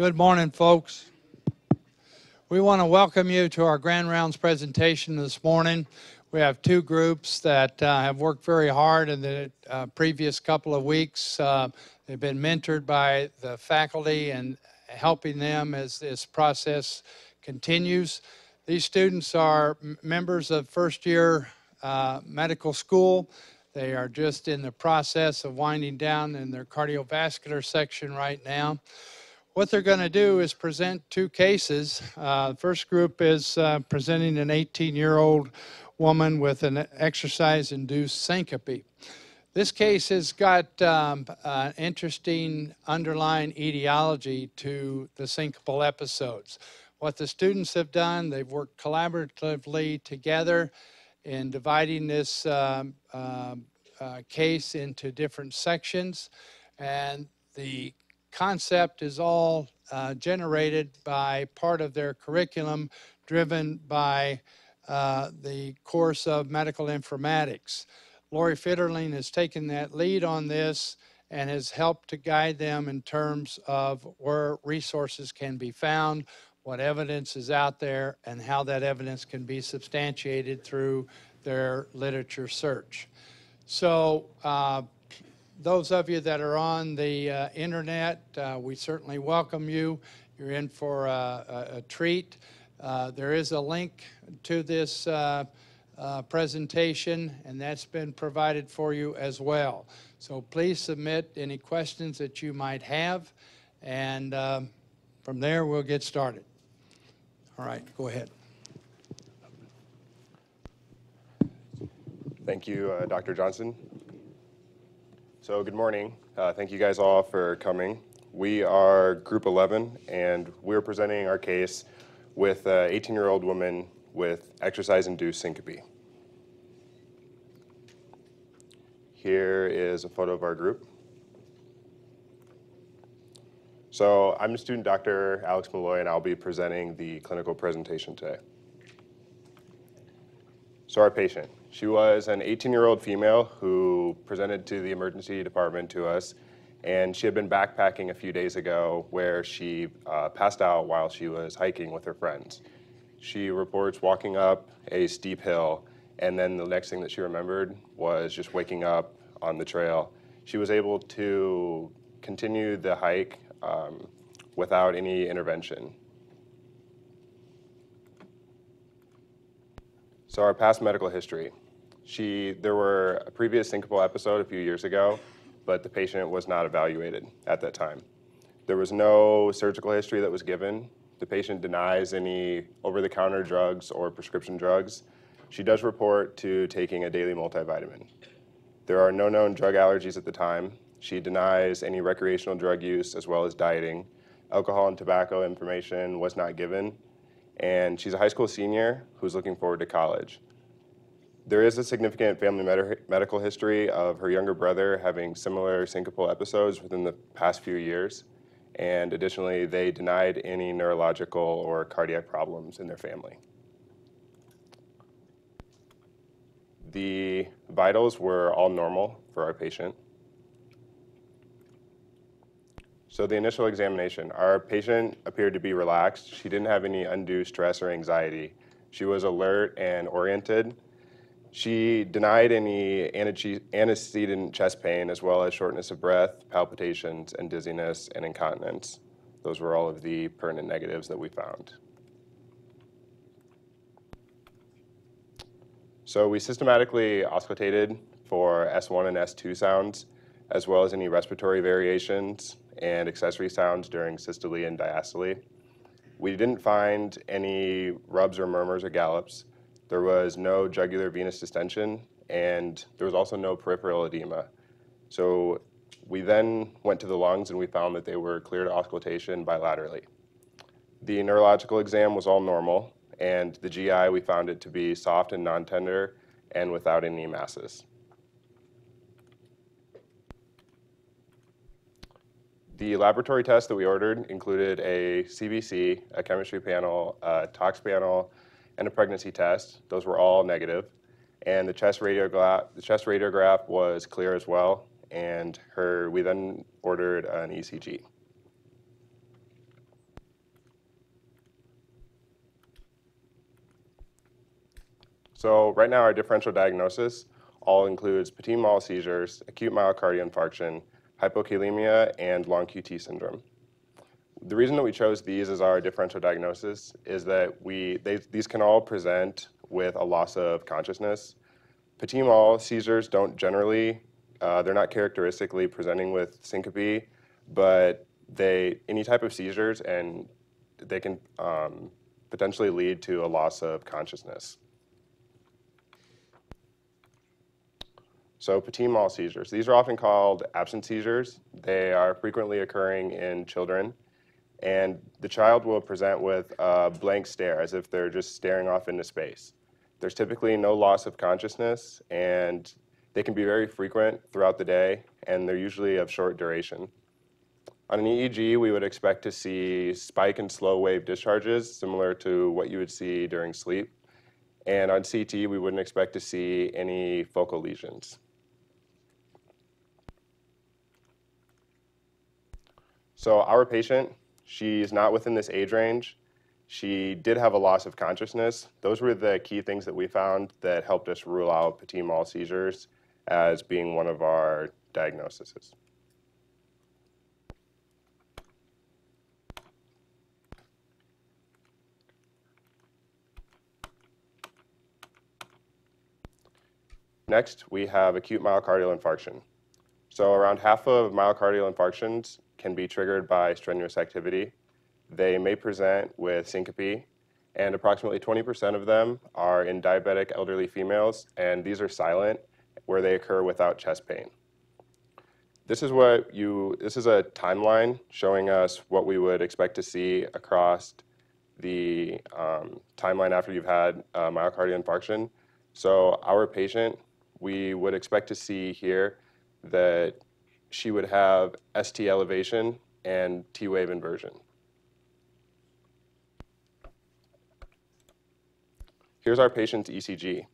Good morning, folks. We want to welcome you to our Grand Rounds presentation this morning. We have two groups that uh, have worked very hard in the uh, previous couple of weeks. Uh, they've been mentored by the faculty and helping them as this process continues. These students are members of first year uh, medical school. They are just in the process of winding down in their cardiovascular section right now. What they're going to do is present two cases. Uh, the first group is uh, presenting an 18 year old woman with an exercise induced syncope. This case has got um, an interesting underlying etiology to the syncopal episodes. What the students have done, they've worked collaboratively together in dividing this um, uh, uh, case into different sections. And the concept is all uh, generated by part of their curriculum driven by uh, the course of medical informatics. Lori Fitterling has taken that lead on this and has helped to guide them in terms of where resources can be found, what evidence is out there, and how that evidence can be substantiated through their literature search. So, uh, those of you that are on the uh, internet, uh, we certainly welcome you. You're in for a, a, a treat. Uh, there is a link to this uh, uh, presentation, and that's been provided for you as well. So please submit any questions that you might have, and um, from there we'll get started. All right, go ahead. Thank you, uh, Dr. Johnson. So good morning. Uh, thank you guys all for coming. We are Group 11, and we're presenting our case with an 18-year-old woman with exercise-induced syncope. Here is a photo of our group. So I'm student Dr. Alex Malloy, and I'll be presenting the clinical presentation today. So our patient, she was an 18-year-old female who presented to the emergency department to us, and she had been backpacking a few days ago where she uh, passed out while she was hiking with her friends. She reports walking up a steep hill, and then the next thing that she remembered was just waking up on the trail. She was able to continue the hike um, without any intervention. So our past medical history. She, there were a previous syncopal episode a few years ago, but the patient was not evaluated at that time. There was no surgical history that was given. The patient denies any over-the-counter drugs or prescription drugs. She does report to taking a daily multivitamin. There are no known drug allergies at the time. She denies any recreational drug use as well as dieting. Alcohol and tobacco information was not given, and she's a high school senior who's looking forward to college. There is a significant family med medical history of her younger brother having similar syncopal episodes within the past few years, and additionally, they denied any neurological or cardiac problems in their family. The vitals were all normal for our patient. So the initial examination, our patient appeared to be relaxed. She didn't have any undue stress or anxiety. She was alert and oriented. She denied any antecedent chest pain as well as shortness of breath, palpitations, and dizziness and incontinence. Those were all of the pertinent negatives that we found. So we systematically auscultated for S1 and S2 sounds, as well as any respiratory variations, and accessory sounds during systole and diastole. We didn't find any rubs or murmurs or gallops. There was no jugular venous distension, and there was also no peripheral edema. So we then went to the lungs and we found that they were clear to auscultation bilaterally. The neurological exam was all normal, and the GI, we found it to be soft and non-tender and without any masses. the laboratory tests that we ordered included a CBC, a chemistry panel, a tox panel, and a pregnancy test. Those were all negative. And the chest, radiogra- the chest radiograph was clear as well. And her, we then ordered an ECG. So right now our differential diagnosis all includes petit mal seizures, acute myocardial infarction, hypokalemia, and long QT syndrome. The reason that we chose these as our differential diagnosis is that we, they, these can all present with a loss of consciousness. Petit mal seizures don't generally, uh, they're not characteristically presenting with syncope, but they, any type of seizures and they can um, potentially lead to a loss of consciousness. So petit mal seizures. These are often called absent seizures. They are frequently occurring in children. And the child will present with a blank stare, as if they're just staring off into space. There's typically no loss of consciousness, and they can be very frequent throughout the day, and they're usually of short duration. On an EEG, we would expect to see spike and slow wave discharges, similar to what you would see during sleep. And on CT, we wouldn't expect to see any focal lesions. So our patient, she's not within this age range. She did have a loss of consciousness. Those were the key things that we found that helped us rule out petit mal seizures as being one of our diagnoses. Next, we have acute myocardial infarction. So around half of myocardial infarctions can be triggered by strenuous activity. They may present with syncope, and approximately 20% of them are in diabetic elderly females, and these are silent, where they occur without chest pain. This is what you, this is a timeline showing us what we would expect to see across the um, timeline after you've had myocardial infarction. So our patient, we would expect to see here that she would have ST elevation and T wave inversion. Here's our patient's ECG.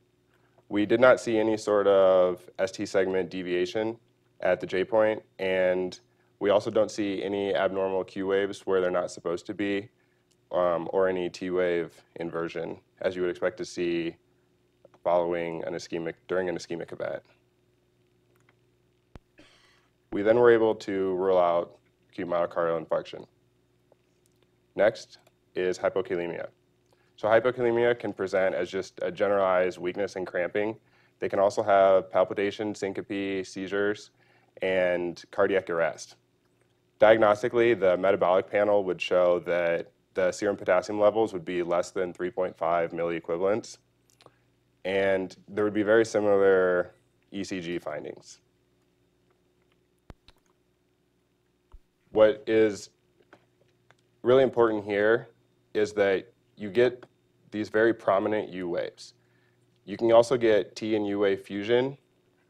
We did not see any sort of ST segment deviation at the J point, and we also don't see any abnormal Q waves where they're not supposed to be, um, or any T wave inversion, as you would expect to see following an ischemic, during an ischemic event. We then were able to rule out acute myocardial infarction. Next is hypokalemia. So hypokalemia can present as just a generalized weakness and cramping. They can also have palpitation, syncope, seizures, and cardiac arrest. Diagnostically, the metabolic panel would show that the serum potassium levels would be less than 3.5 milliequivalents, and there would be very similar ECG findings. What is really important here is that you get these very prominent U waves. You can also get T and U wave fusion,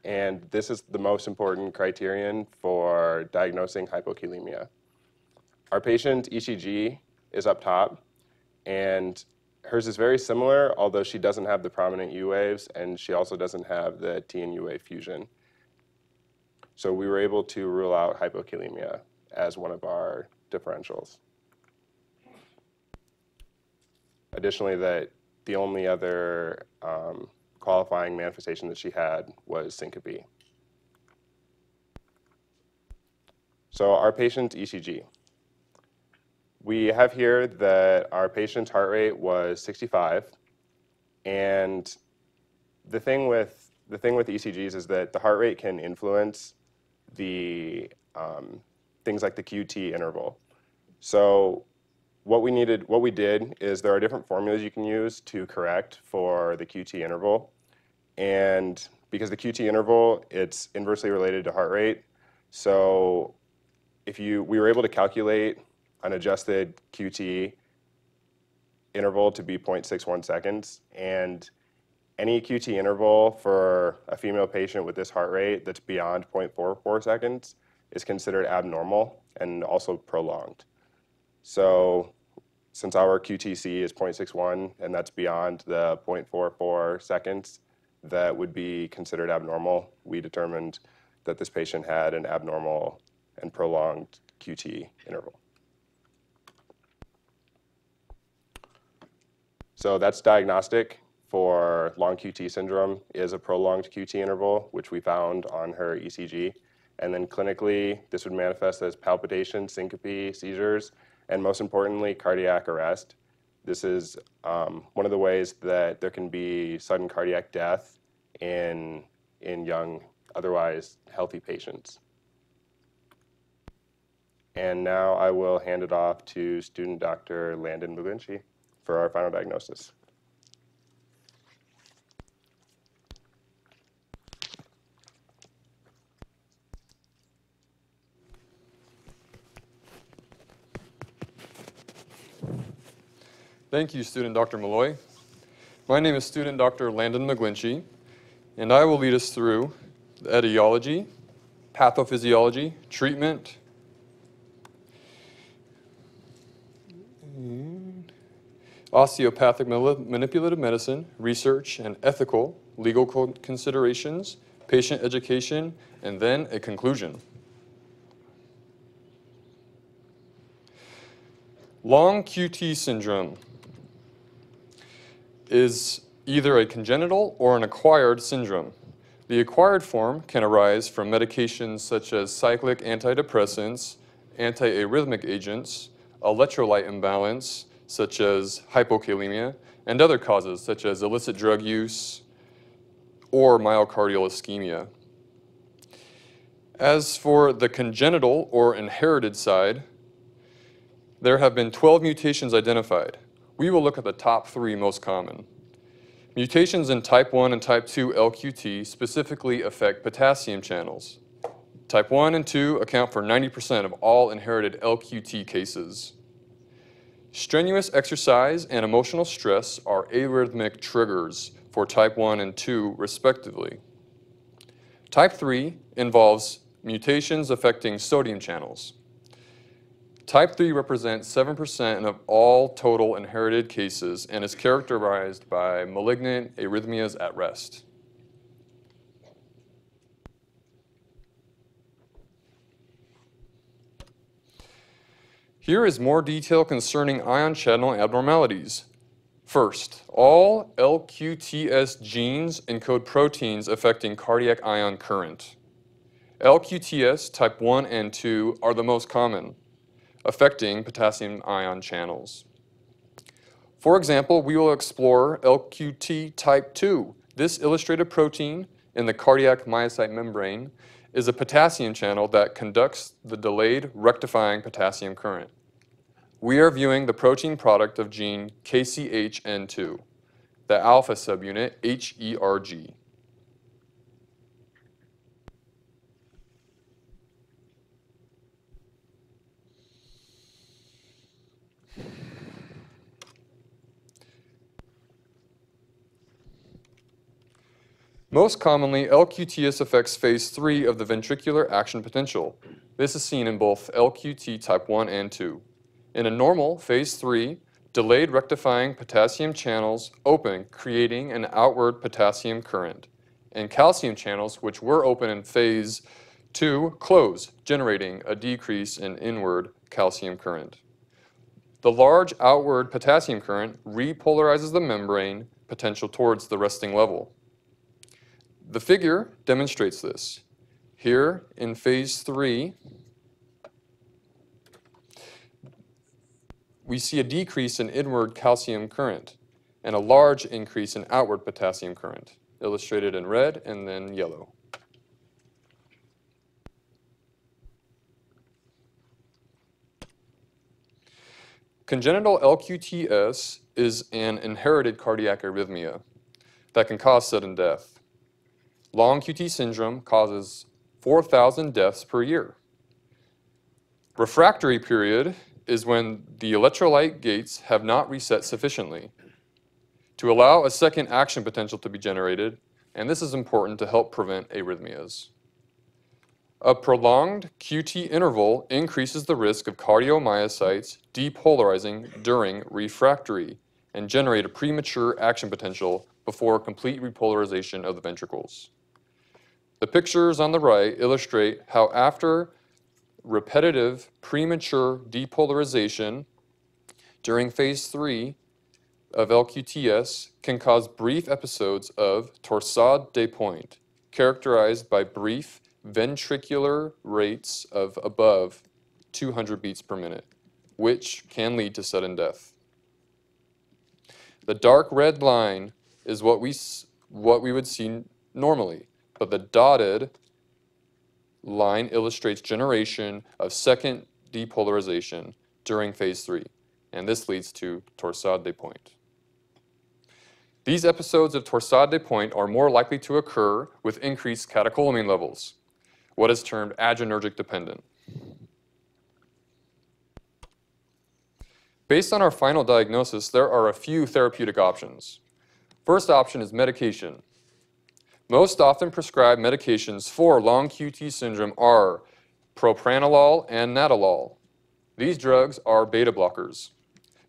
and this is the most important criterion for diagnosing hypokalemia. Our patient, ECG is up top, and hers is very similar, although she doesn't have the prominent U waves, and she also doesn't have the T and U wave fusion. So we were able to rule out hypokalemia as one of our differentials. Additionally, that the only other um, qualifying manifestation that she had was syncope. So our patient's ECG. We have here that our patient's heart rate was 65, and the thing with the thing with ECGs is that the heart rate can influence the um, things like the QT interval. So what we needed, what we did is there are different formulas you can use to correct for the QT interval. And because the QT interval, it's inversely related to heart rate. So if you, we were able to calculate an adjusted QT interval to be 0.61 seconds. And any QT interval for a female patient with this heart rate that's beyond 0.44 seconds is considered abnormal and also prolonged. So since our QTC is 0.61 and that's beyond the 0.44 seconds that would be considered abnormal, we determined that this patient had an abnormal and prolonged QT interval. So that's diagnostic for long QT syndrome is a prolonged QT interval, which we found on her ECG. And then clinically, this would manifest as palpitation, syncope, seizures, and most importantly, cardiac arrest. This is um, one of the ways that there can be sudden cardiac death in, in young, otherwise healthy patients. And now I will hand it off to student Dr. Landon McGlinchey for our final diagnosis. Thank you, student Dr. Malloy. My name is student Dr. Landon McGlinchey, and I will lead us through the etiology, pathophysiology, treatment, osteopathic manipulative medicine, research and ethical, legal considerations, patient education, and then a conclusion. Long QT syndrome is either a congenital or an acquired syndrome. The acquired form can arise from medications such as cyclic antidepressants, antiarrhythmic agents, electrolyte imbalance, such as hypokalemia, and other causes such as illicit drug use or myocardial ischemia. As for the congenital or inherited side, there have been 12 mutations identified. We will look at the top three most common. Mutations in type 1 and type 2 LQT specifically affect potassium channels. Type 1 and 2 account for 90% of all inherited LQT cases. Strenuous exercise and emotional stress are arrhythmic triggers for type 1 and 2 respectively. Type 3 involves mutations affecting sodium channels. Type 3 represents 7% of all total inherited cases and is characterized by malignant arrhythmias at rest. Here is more detail concerning ion channel abnormalities. First, all LQTS genes encode proteins affecting cardiac ion current. LQTS type 1 and 2 are the most common affecting potassium ion channels. For example, we will explore LQT type 2. This illustrated protein in the cardiac myocyte membrane is a potassium channel that conducts the delayed rectifying potassium current. We are viewing the protein product of gene KCHN2, the alpha subunit HERG. Most commonly, LQTS affects phase 3 of the ventricular action potential. This is seen in both LQT type 1 and 2. In a normal phase 3, delayed rectifying potassium channels open, creating an outward potassium current, and calcium channels, which were open in phase 2, close, generating a decrease in inward calcium current. The large outward potassium current repolarizes the membrane potential towards the resting level. The figure demonstrates this. Here in phase three, we see a decrease in inward calcium current and a large increase in outward potassium current, illustrated in red and then yellow. Congenital LQTS is an inherited cardiac arrhythmia that can cause sudden death. Long QT syndrome causes 4,000 deaths per year. Refractory period is when the electrolyte gates have not reset sufficiently to allow a second action potential to be generated, and this is important to help prevent arrhythmias. A prolonged QT interval increases the risk of cardiomyocytes depolarizing during refractory and generate a premature action potential before complete repolarization of the ventricles. The pictures on the right illustrate how after repetitive premature depolarization during phase three, of LQTS can cause brief episodes of torsades de pointes, characterized by brief ventricular rates of above 200 beats per minute, which can lead to sudden death. The dark red line is what we, what we would see normally, but the dotted line illustrates generation of second depolarization during phase three, and this leads to torsades de pointes. These episodes of torsades de pointes are more likely to occur with increased catecholamine levels, what is termed adrenergic dependent. Based on our final diagnosis, there are a few therapeutic options. First option is medication. Most often prescribed medications for long QT syndrome are propranolol and nadolol. These drugs are beta blockers.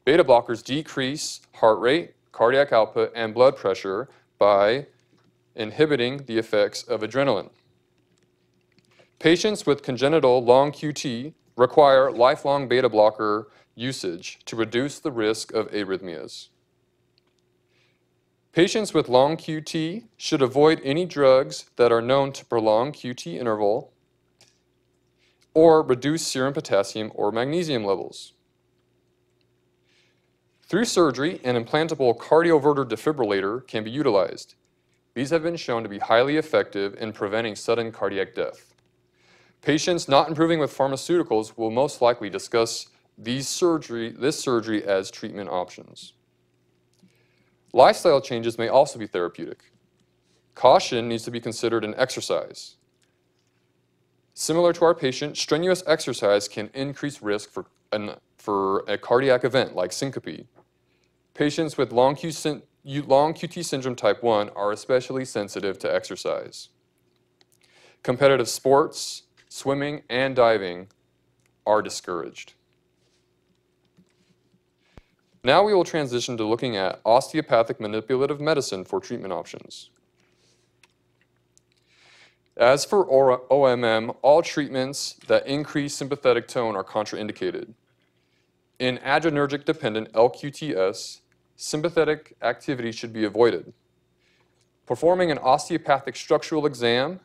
Beta blockers decrease heart rate, cardiac output, and blood pressure by inhibiting the effects of adrenaline. Patients with congenital long QT require lifelong beta blocker usage to reduce the risk of arrhythmias. Patients with long QT should avoid any drugs that are known to prolong QT interval or reduce serum potassium or magnesium levels. Through surgery, an implantable cardioverter defibrillator can be utilized. These have been shown to be highly effective in preventing sudden cardiac death. Patients not improving with pharmaceuticals will most likely discuss these surgery, this surgery as treatment options. Lifestyle changes may also be therapeutic. Caution needs to be considered in exercise. Similar to our patient, strenuous exercise can increase risk for, an, for a cardiac event like syncope. Patients with long, Q, long QT syndrome type 1 are especially sensitive to exercise. Competitive sports, swimming, and diving are discouraged. Now we will transition to looking at osteopathic manipulative medicine for treatment options. As for OMM, all treatments that increase sympathetic tone are contraindicated. In adrenergic dependent LQTS, sympathetic activity should be avoided. Performing an osteopathic structural exam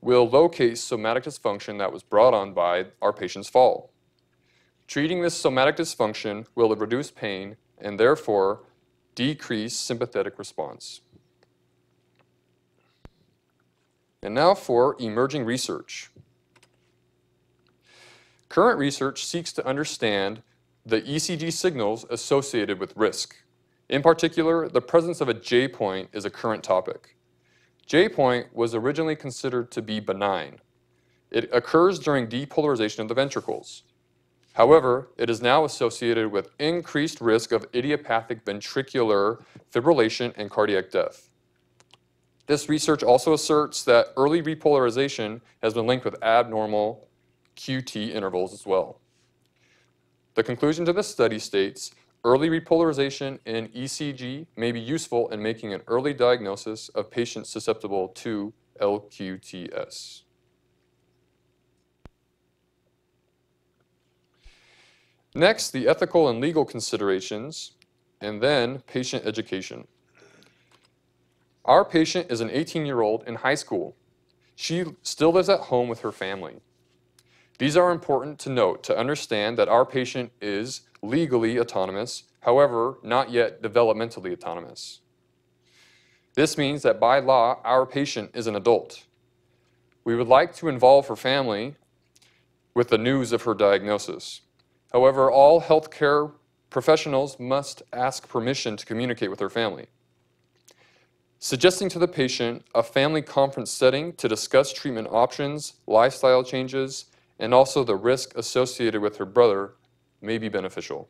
will locate somatic dysfunction that was brought on by our patient's fall. Treating this somatic dysfunction will reduce pain and therefore decrease sympathetic response. And now for emerging research. Current research seeks to understand the ECG signals associated with risk. In particular, the presence of a J point is a current topic. J point was originally considered to be benign. It occurs during depolarization of the ventricles. However, it is now associated with increased risk of idiopathic ventricular fibrillation and cardiac death. This research also asserts that early repolarization has been linked with abnormal QT intervals as well. The conclusion to this study states, early repolarization in ECG may be useful in making an early diagnosis of patients susceptible to LQTS. Next, the ethical and legal considerations, and then patient education. Our patient is an 18-year-old in high school. She still lives at home with her family. These are important to note to understand that our patient is legally autonomous, however, not yet developmentally autonomous. This means that by law, our patient is an adult. We would like to involve her family with the news of her diagnosis. However, all healthcare professionals must ask permission to communicate with their family. Suggesting to the patient a family conference setting to discuss treatment options, lifestyle changes, and also the risk associated with her brother may be beneficial.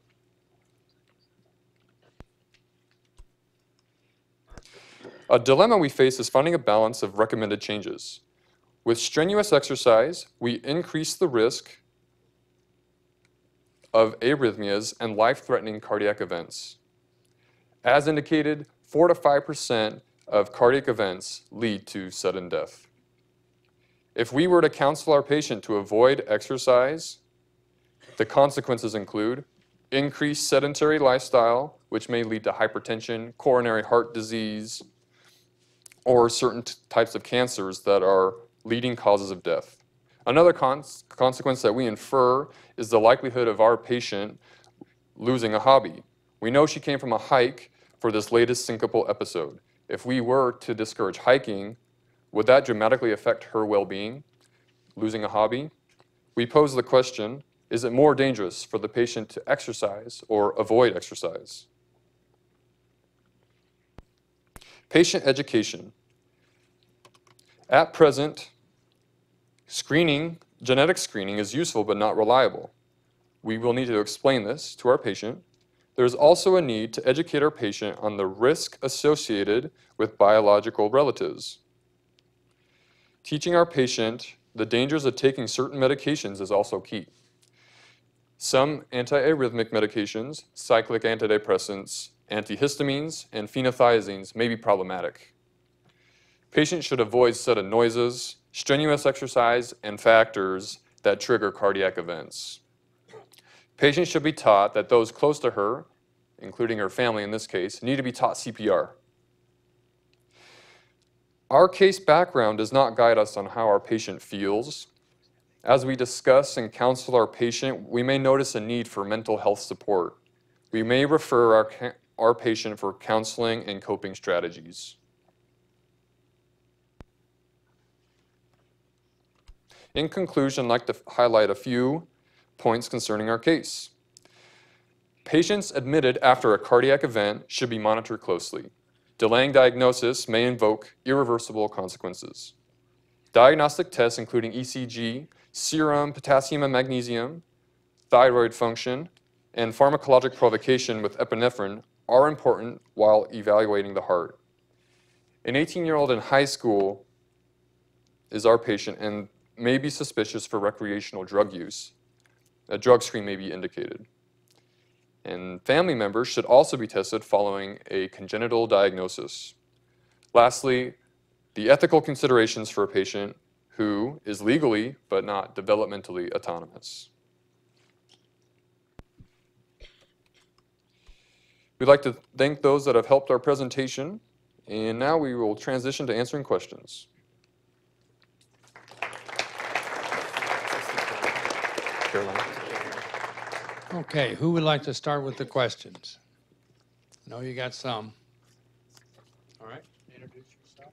A dilemma we face is finding a balance of recommended changes. With strenuous exercise, we increase the risk of arrhythmias and life-threatening cardiac events. As indicated, 4 to 5% of cardiac events lead to sudden death. If we were to counsel our patient to avoid exercise, the consequences include increased sedentary lifestyle which may lead to hypertension, coronary heart disease, or certain types of cancers that are leading causes of death. Another cons- consequence that we infer is the likelihood of our patient losing a hobby. We know she came from a hike for this latest syncopal episode. If we were to discourage hiking, would that dramatically affect her well being, losing a hobby? We pose the question is it more dangerous for the patient to exercise or avoid exercise? Patient education. At present, screening, genetic screening is useful but not reliable. We will need to explain this to our patient. There is also a need to educate our patient on the risk associated with biological relatives. Teaching our patient the dangers of taking certain medications is also key. Some antiarrhythmic medications, cyclic antidepressants, antihistamines, and phenothiazines may be problematic. Patients should avoid sudden noises, strenuous exercise, and factors that trigger cardiac events. Patients should be taught that those close to her, including her family in this case, need to be taught CPR. Our case background does not guide us on how our patient feels. As we discuss and counsel our patient, we may notice a need for mental health support. We may refer our, our patient for counseling and coping strategies. In conclusion, I'd like to highlight a few points concerning our case. Patients admitted after a cardiac event should be monitored closely. Delaying diagnosis may invoke irreversible consequences. Diagnostic tests, including ECG, serum, potassium and magnesium, thyroid function, and pharmacologic provocation with epinephrine, are important while evaluating the heart. An 18 year old in high school is our patient and may be suspicious for recreational drug use. A drug screen may be indicated. And family members should also be tested following a congenital diagnosis. Lastly, the ethical considerations for a patient who is legally but not developmentally autonomous. We'd like to thank those that have helped our presentation, and now we will transition to answering questions. Caroline. Okay, who would like to start with the questions? I know you got some. All right, introduce yourself.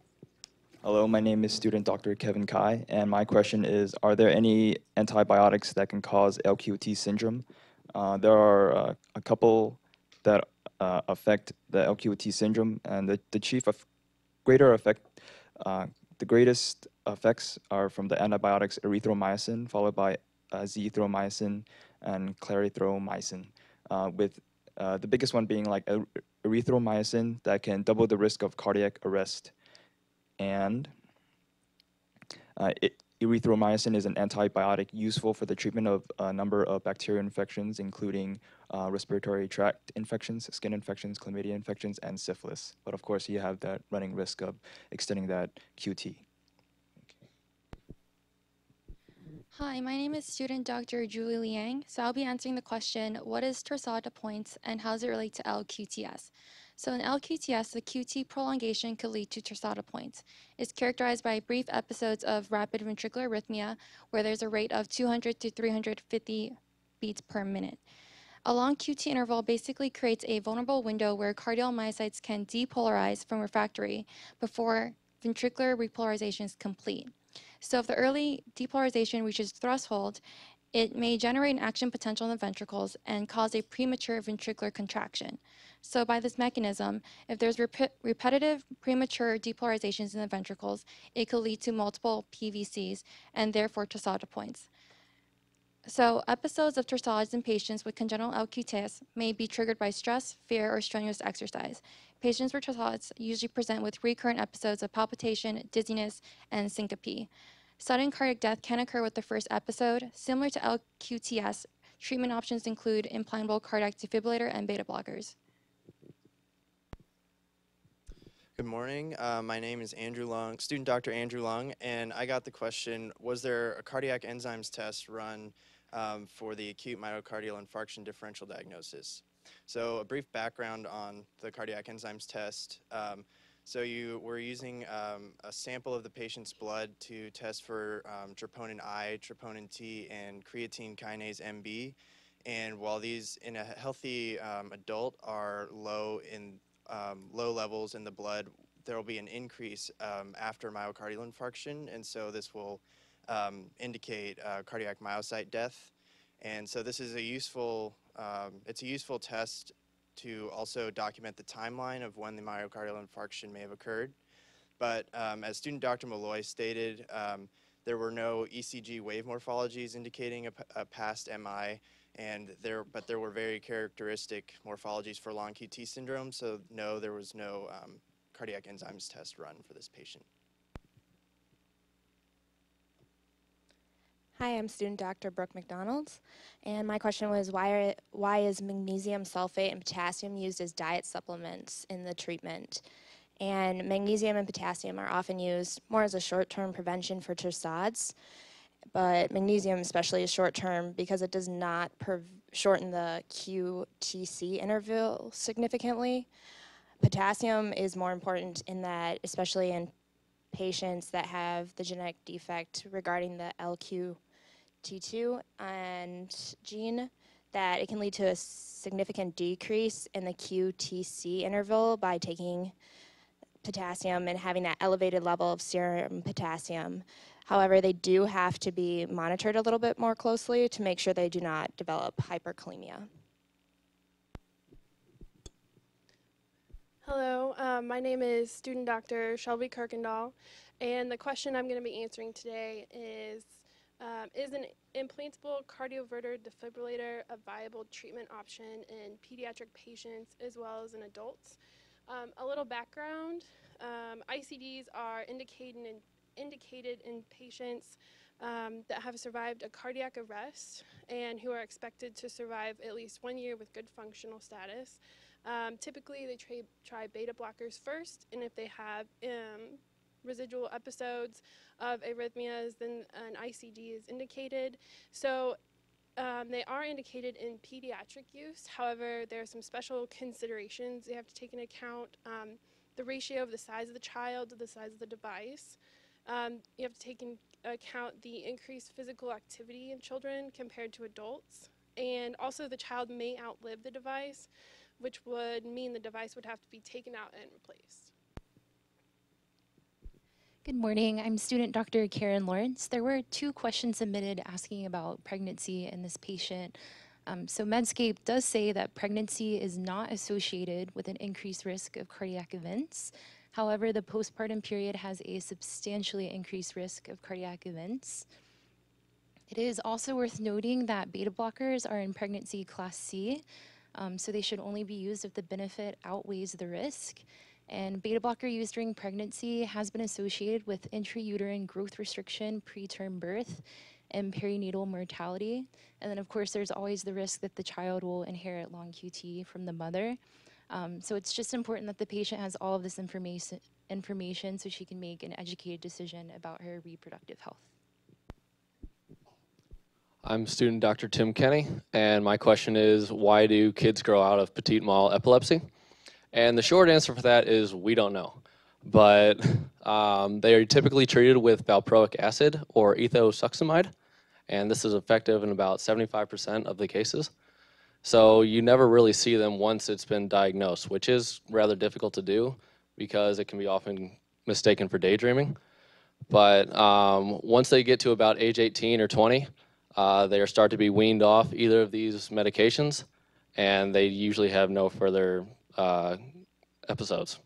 Hello, my name is student Dr. Kevin Kai, and my question is Are there any antibiotics that can cause LQT syndrome? Uh, there are uh, a couple that uh, affect the LQT syndrome, and the, the chief of greater effect, uh, the greatest effects are from the antibiotics erythromycin, followed by uh, azithromycin and clarithromycin, uh, with uh, the biggest one being like er- erythromycin that can double the risk of cardiac arrest and it, erythromycin is an antibiotic useful for the treatment of a number of bacterial infections, including uh, respiratory tract infections, skin infections, chlamydia infections, and syphilis. But of course, you have that running risk of extending that QT. Hi, my name is student Dr. Julie Liang. So I'll be answering the question, what is torsades points and how does it relate to LQTS? So in LQTS, the QT prolongation could lead to torsades points. It's characterized by brief episodes of rapid ventricular arrhythmia where there's a rate of 200 to 350 beats per minute. A long QT interval basically creates a vulnerable window where cardiomyocytes can depolarize from refractory before ventricular repolarization is complete. So if the early depolarization reaches threshold, it may generate an action potential in the ventricles and cause a premature ventricular contraction. So by this mechanism, if there's rep- repetitive premature depolarizations in the ventricles, it could lead to multiple PVCs and therefore torsades points. So episodes of torsades in patients with congenital LQTS may be triggered by stress, fear, or strenuous exercise. Patients with torsades usually present with recurrent episodes of palpitation, dizziness, and syncope. Sudden cardiac death can occur with the first episode. Similar to LQTS, treatment options include implantable cardiac defibrillator and beta blockers. Good morning. Uh, my name is Andrew Lung, student Dr. Andrew Lung, and I got the question Was there a cardiac enzymes test run um, for the acute myocardial infarction differential diagnosis? So a brief background on the cardiac enzymes test. Um, so you were using um, a sample of the patient's blood to test for um, troponin I, troponin T, and creatine kinase MB. And while these in a healthy um, adult are low in um, low levels in the blood, there will be an increase um, after myocardial infarction, and so this will um, indicate uh, cardiac myocyte death. And so this is a useful um, it's a useful test to also document the timeline of when the myocardial infarction may have occurred. But um, as student Dr. Malloy stated, um, there were no ECG wave morphologies indicating a, a past MI, and there, but there were very characteristic morphologies for long QT syndrome. So no, there was no um, cardiac enzymes test run for this patient. Hi, I'm student Dr. Brooke McDonald, and my question was why are, why is magnesium sulfate and potassium used as diet supplements in the treatment? And magnesium and potassium are often used more as a short-term prevention for torsades, but magnesium especially is short-term because it does not shorten the QTC interval significantly. Potassium is more important in that, especially in patients that have the genetic defect regarding the LQT2 and gene, that it can lead to a significant decrease in the QTC interval by taking potassium and having that elevated level of serum potassium. However, they do have to be monitored a little bit more closely to make sure they do not develop hyperkalemia. Hello, um, my name is student Dr. Shelby Kirkendall, and the question I'm going to be answering today is um, Is an implantable cardioverter defibrillator a viable treatment option in pediatric patients as well as in adults? Um, a little background um, ICDs are indicated in, indicated in patients um, that have survived a cardiac arrest and who are expected to survive at least one year with good functional status. Um, typically, they try, try beta blockers first, and if they have um, residual episodes of arrhythmias, then an ICD is indicated. So um, they are indicated in pediatric use. However, there are some special considerations you have to take into account. Um, the ratio of the size of the child to the size of the device. Um, you have to take into account the increased physical activity in children compared to adults. And also, the child may outlive the device which would mean the device would have to be taken out and replaced. Good morning. I'm student Dr. Karen Lawrence. There were two questions submitted asking about pregnancy in this patient. Um, so Medscape does say that pregnancy is not associated with an increased risk of cardiac events. However, the postpartum period has a substantially increased risk of cardiac events. It is also worth noting that beta blockers are in pregnancy class C, um, so they should only be used if the benefit outweighs the risk. And beta blocker use during pregnancy has been associated with intrauterine growth restriction, preterm birth, and perinatal mortality. And then, of course, there's always the risk that the child will inherit long QT from the mother. Um, so it's just important that the patient has all of this information, information so she can make an educated decision about her reproductive health. I'm student Dr. Tim Kenny, and my question is why do kids grow out of petit mal epilepsy? And the short answer for that is we don't know. But um, they are typically treated with valproic acid or ethosuximide, and this is effective in about 75% of the cases. So you never really see them once it's been diagnosed, which is rather difficult to do because it can be often mistaken for daydreaming. But um, once they get to about age 18 or 20, uh, they start to be weaned off either of these medications, and they usually have no further uh, episodes.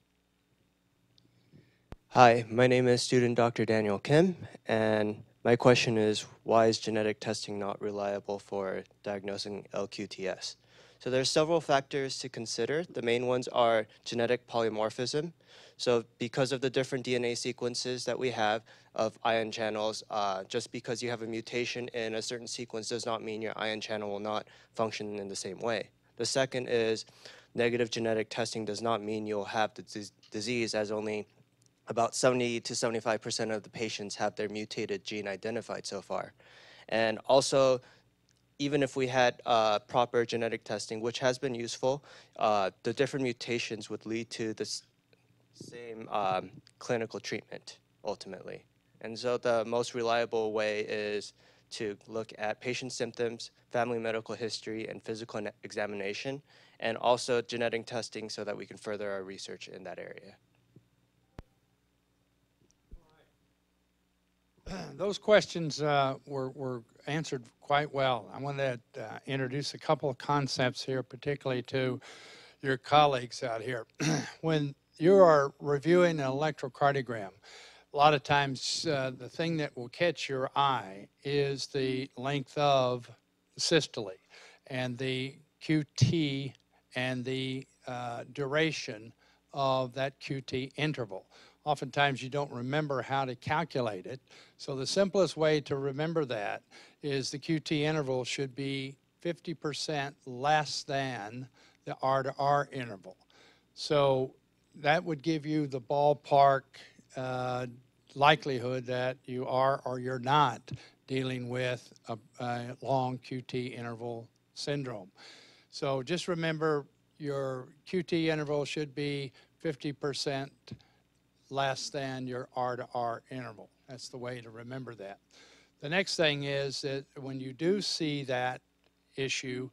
Hi, my name is student Dr. Daniel Kim, and my question is why is genetic testing not reliable for diagnosing LQTS? So there's several factors to consider. The main ones are genetic polymorphism. So because of the different DNA sequences that we have of ion channels, uh, just because you have a mutation in a certain sequence does not mean your ion channel will not function in the same way. The second is negative genetic testing does not mean you'll have the dis- disease as only about 70 to 75% of the patients have their mutated gene identified so far. And also, even if we had uh, proper genetic testing, which has been useful, uh, the different mutations would lead to the same um, clinical treatment ultimately. And so the most reliable way is to look at patient symptoms, family medical history, and physical examination, and also genetic testing so that we can further our research in that area. Those questions uh, were, were answered quite well. I want to uh, introduce a couple of concepts here, particularly to your colleagues out here. when you are reviewing an electrocardiogram, a lot of times uh, the thing that will catch your eye is the length of systole and the QT and the uh, duration of that QT interval. Oftentimes you don't remember how to calculate it. So the simplest way to remember that is the QT interval should be 50% less than the R to R interval. So that would give you the ballpark uh, likelihood that you are or you're not dealing with a, a long QT interval syndrome. So just remember your QT interval should be 50% less than your R to R interval. That's the way to remember that. The next thing is that when you do see that issue,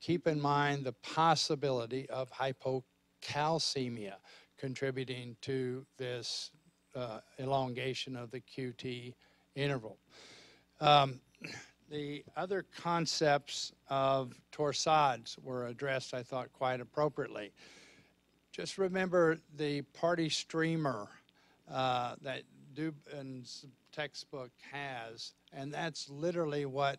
keep in mind the possibility of hypocalcemia contributing to this uh, elongation of the QT interval. Um, the other concepts of torsades were addressed, I thought, quite appropriately. Just remember the party streamer uh, that Dubin's textbook has, and that's literally what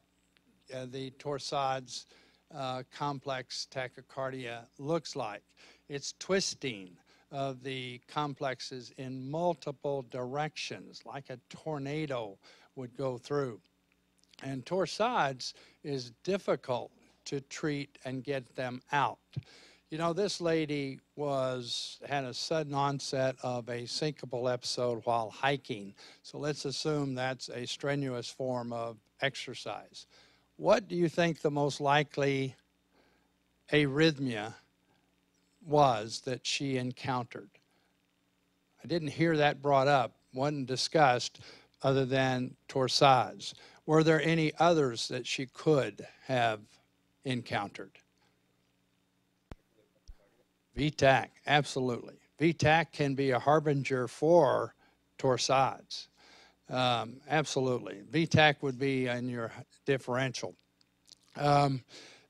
uh, the torsades uh, complex tachycardia looks like. It's twisting of the complexes in multiple directions, like a tornado would go through. And torsades is difficult to treat and get them out. You know, this lady was had a sudden onset of a syncopal episode while hiking. So let's assume that's a strenuous form of exercise. What do you think the most likely arrhythmia was that she encountered? I didn't hear that brought up, wasn't discussed other than torsades. Were there any others that she could have encountered? VTAC, absolutely. VTAC can be a harbinger for torsades. Um, absolutely. VTAC would be in your differential. Um,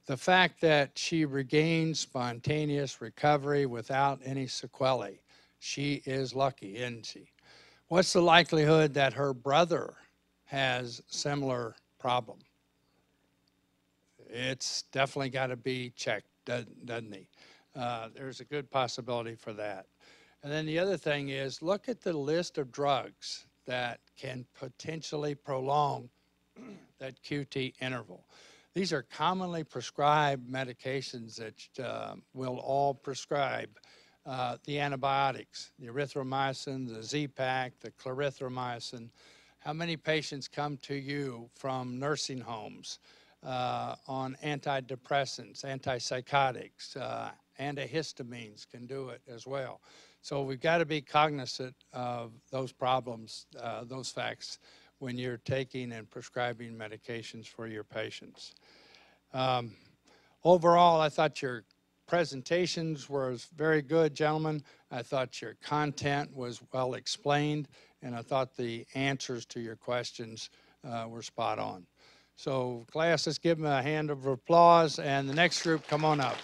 the fact that she regained spontaneous recovery without any sequelae, she is lucky, isn't she? What's the likelihood that her brother has similar problem? It's definitely got to be checked, doesn't he? Uh, there's a good possibility for that. And then the other thing is look at the list of drugs that can potentially prolong that QT interval. These are commonly prescribed medications that uh, will all prescribe uh, the antibiotics, the erythromycin, the Z-Pak, the clarithromycin. How many patients come to you from nursing homes uh, on antidepressants, antipsychotics, uh, antihistamines can do it as well. So we've got to be cognizant of those problems, uh, those facts, when you're taking and prescribing medications for your patients. Um, overall, I thought your presentations were very good, gentlemen. I thought your content was well explained, and I thought the answers to your questions uh, were spot on. So, class, let's give them a hand of applause, and the next group, come on up.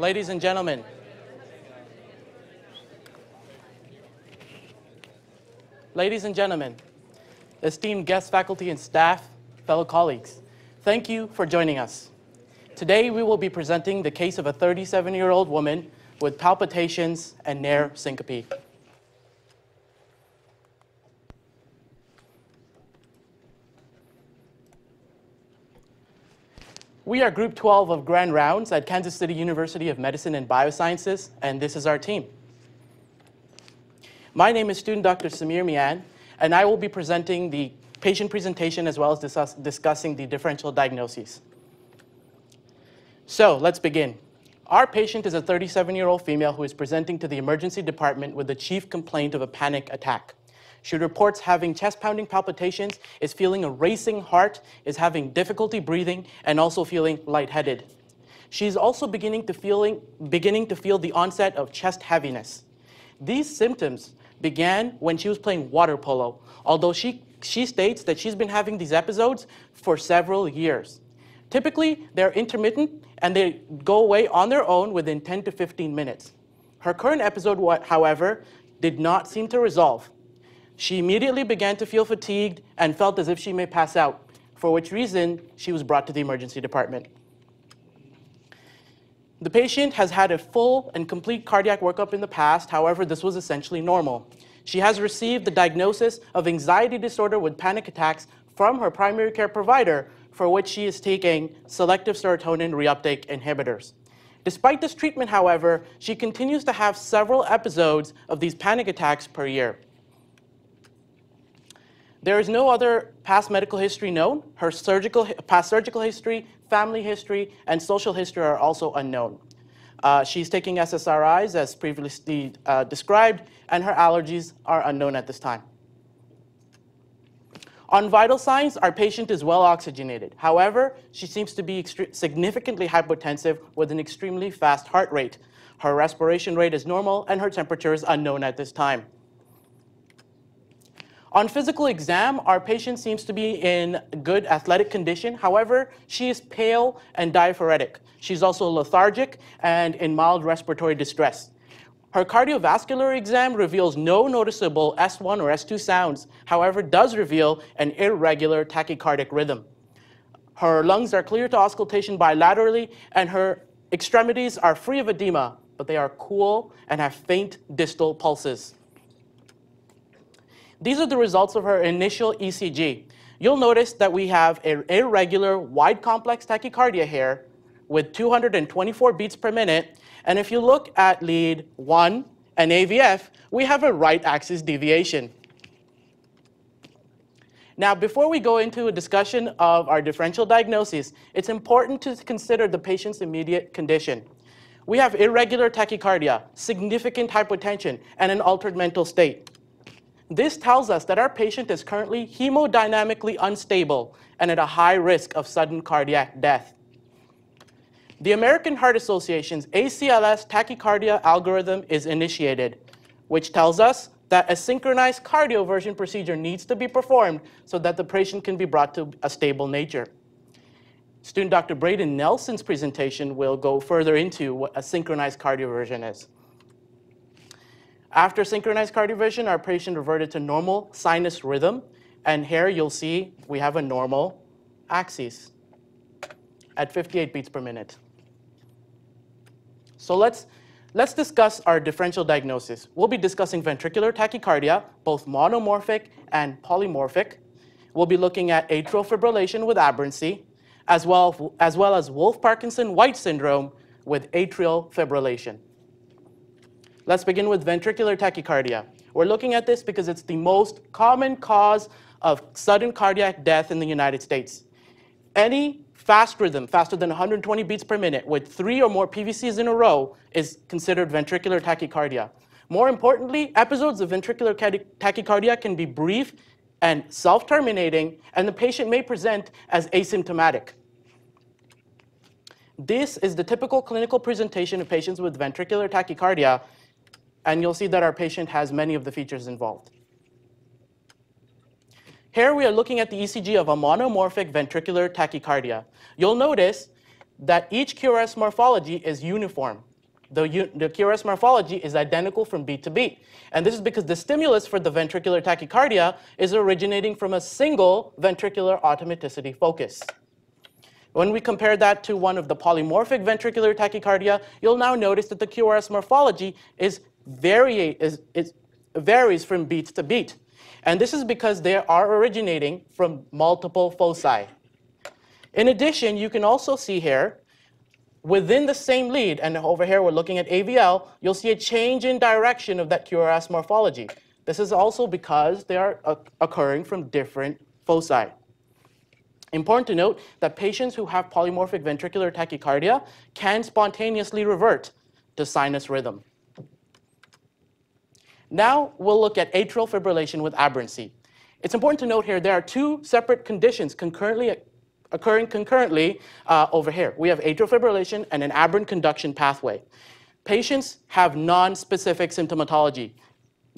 Ladies and gentlemen, ladies and gentlemen, esteemed guest faculty and staff, fellow colleagues, thank you for joining us. Today we will be presenting the case of a 37-year-old woman with palpitations and near syncope. We are Group 12 of Grand Rounds at Kansas City University of Medicine and Biosciences, and this is our team. My name is student Dr. Samir Mian, and I will be presenting the patient presentation as well as discuss, discussing the differential diagnoses. So let's begin. Our patient is a 37-year-old female who is presenting to the emergency department with the chief complaint of a panic attack. She reports having chest pounding palpitations, is feeling a racing heart, is having difficulty breathing, and also feeling lightheaded. She's also beginning to, feeling, beginning to feel the onset of chest heaviness. These symptoms began when she was playing water polo, although she, she states that she's been having these episodes for several years. Typically, they're intermittent and they go away on their own within 10 to 15 minutes. Her current episode, however, did not seem to resolve. She immediately began to feel fatigued and felt as if she may pass out, for which reason she was brought to the emergency department. The patient has had a full and complete cardiac workup in the past, however, this was essentially normal. She has received the diagnosis of anxiety disorder with panic attacks from her primary care provider, for which she is taking selective serotonin reuptake inhibitors. Despite this treatment, however, she continues to have several episodes of these panic attacks per year. There is no other past medical history known. Her surgical, past surgical history, family history, and social history are also unknown. Uh, she's taking SSRIs as previously uh, described, and her allergies are unknown at this time. On vital signs, our patient is well oxygenated. However, she seems to be significantly hypotensive with an extremely fast heart rate. Her respiration rate is normal, and her temperature is unknown at this time. On physical exam, our patient seems to be in good athletic condition. However, she is pale and diaphoretic. She's also lethargic and in mild respiratory distress. Her cardiovascular exam reveals no noticeable S1 or S2 sounds, however, does reveal an irregular tachycardic rhythm. Her lungs are clear to auscultation bilaterally, and her extremities are free of edema, but they are cool and have faint distal pulses. These are the results of her initial ECG. You'll notice that we have an irregular wide complex tachycardia here with 224 beats per minute. And if you look at lead 1 and AVF, we have a right axis deviation. Now, before we go into a discussion of our differential diagnosis, it's important to consider the patient's immediate condition. We have irregular tachycardia, significant hypotension, and an altered mental state. This tells us that our patient is currently hemodynamically unstable and at a high risk of sudden cardiac death. The American Heart Association's ACLS tachycardia algorithm is initiated, which tells us that a synchronized cardioversion procedure needs to be performed so that the patient can be brought to a stable nature. Student Dr. Braden Nelson's presentation will go further into what a synchronized cardioversion is. After synchronized cardioversion, our patient reverted to normal sinus rhythm. And here you'll see we have a normal axis at 58 beats per minute. So let's, let's discuss our differential diagnosis. We'll be discussing ventricular tachycardia, both monomorphic and polymorphic. We'll be looking at atrial fibrillation with aberrancy, as well, as well as Wolff-Parkinson-White syndrome with atrial fibrillation. Let's begin with ventricular tachycardia. We're looking at this because it's the most common cause of sudden cardiac death in the United States. Any fast rhythm, faster than 120 beats per minute, with three or more PVCs in a row is considered ventricular tachycardia. More importantly, episodes of ventricular tachycardia can be brief and self-terminating, and the patient may present as asymptomatic. This is the typical clinical presentation of patients with ventricular tachycardia and you'll see that our patient has many of the features involved. Here we are looking at the ECG of a monomorphic ventricular tachycardia. You'll notice that each QRS morphology is uniform. the, the QRS morphology is identical from beat to beat. And this is because the stimulus for the ventricular tachycardia is originating from a single ventricular automaticity focus. When we compare that to one of the polymorphic ventricular tachycardia, you'll now notice that the QRS morphology is, vari- is, is varies from beat to beat. And this is because they are originating from multiple foci. In addition, you can also see here, within the same lead, and over here we're looking at AVL, you'll see a change in direction of that QRS morphology. This is also because they are occurring from different foci. Important to note that patients who have polymorphic ventricular tachycardia can spontaneously revert to sinus rhythm. Now we'll look at atrial fibrillation with aberrancy. It's important to note here there are two separate conditions concurrently occurring concurrently uh, over here. We have atrial fibrillation and an aberrant conduction pathway. Patients have non-specific symptomatology,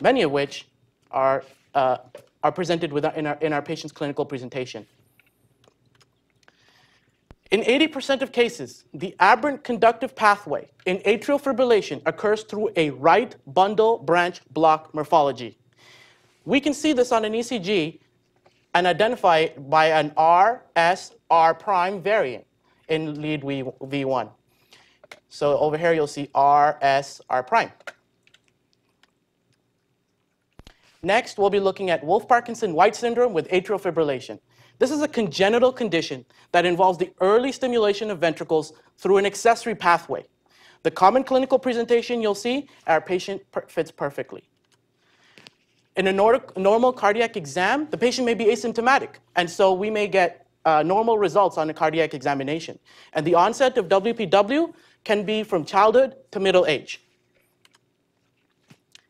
many of which are, uh, are presented with our, in, our, in our patient's clinical presentation. In 80% of cases, the aberrant conductive pathway in atrial fibrillation occurs through a right bundle branch block morphology. We can see this on an ECG and identify it by an RSR prime variant in lead V1. So over here you'll see RSR prime. Next, we'll be looking at Wolff-Parkinson-White syndrome with atrial fibrillation. This is a congenital condition that involves the early stimulation of ventricles through an accessory pathway. The common clinical presentation you'll see, our patient per fits perfectly. In a nor normal cardiac exam, the patient may be asymptomatic, and so we may get uh, normal results on a cardiac examination. And the onset of WPW can be from childhood to middle age.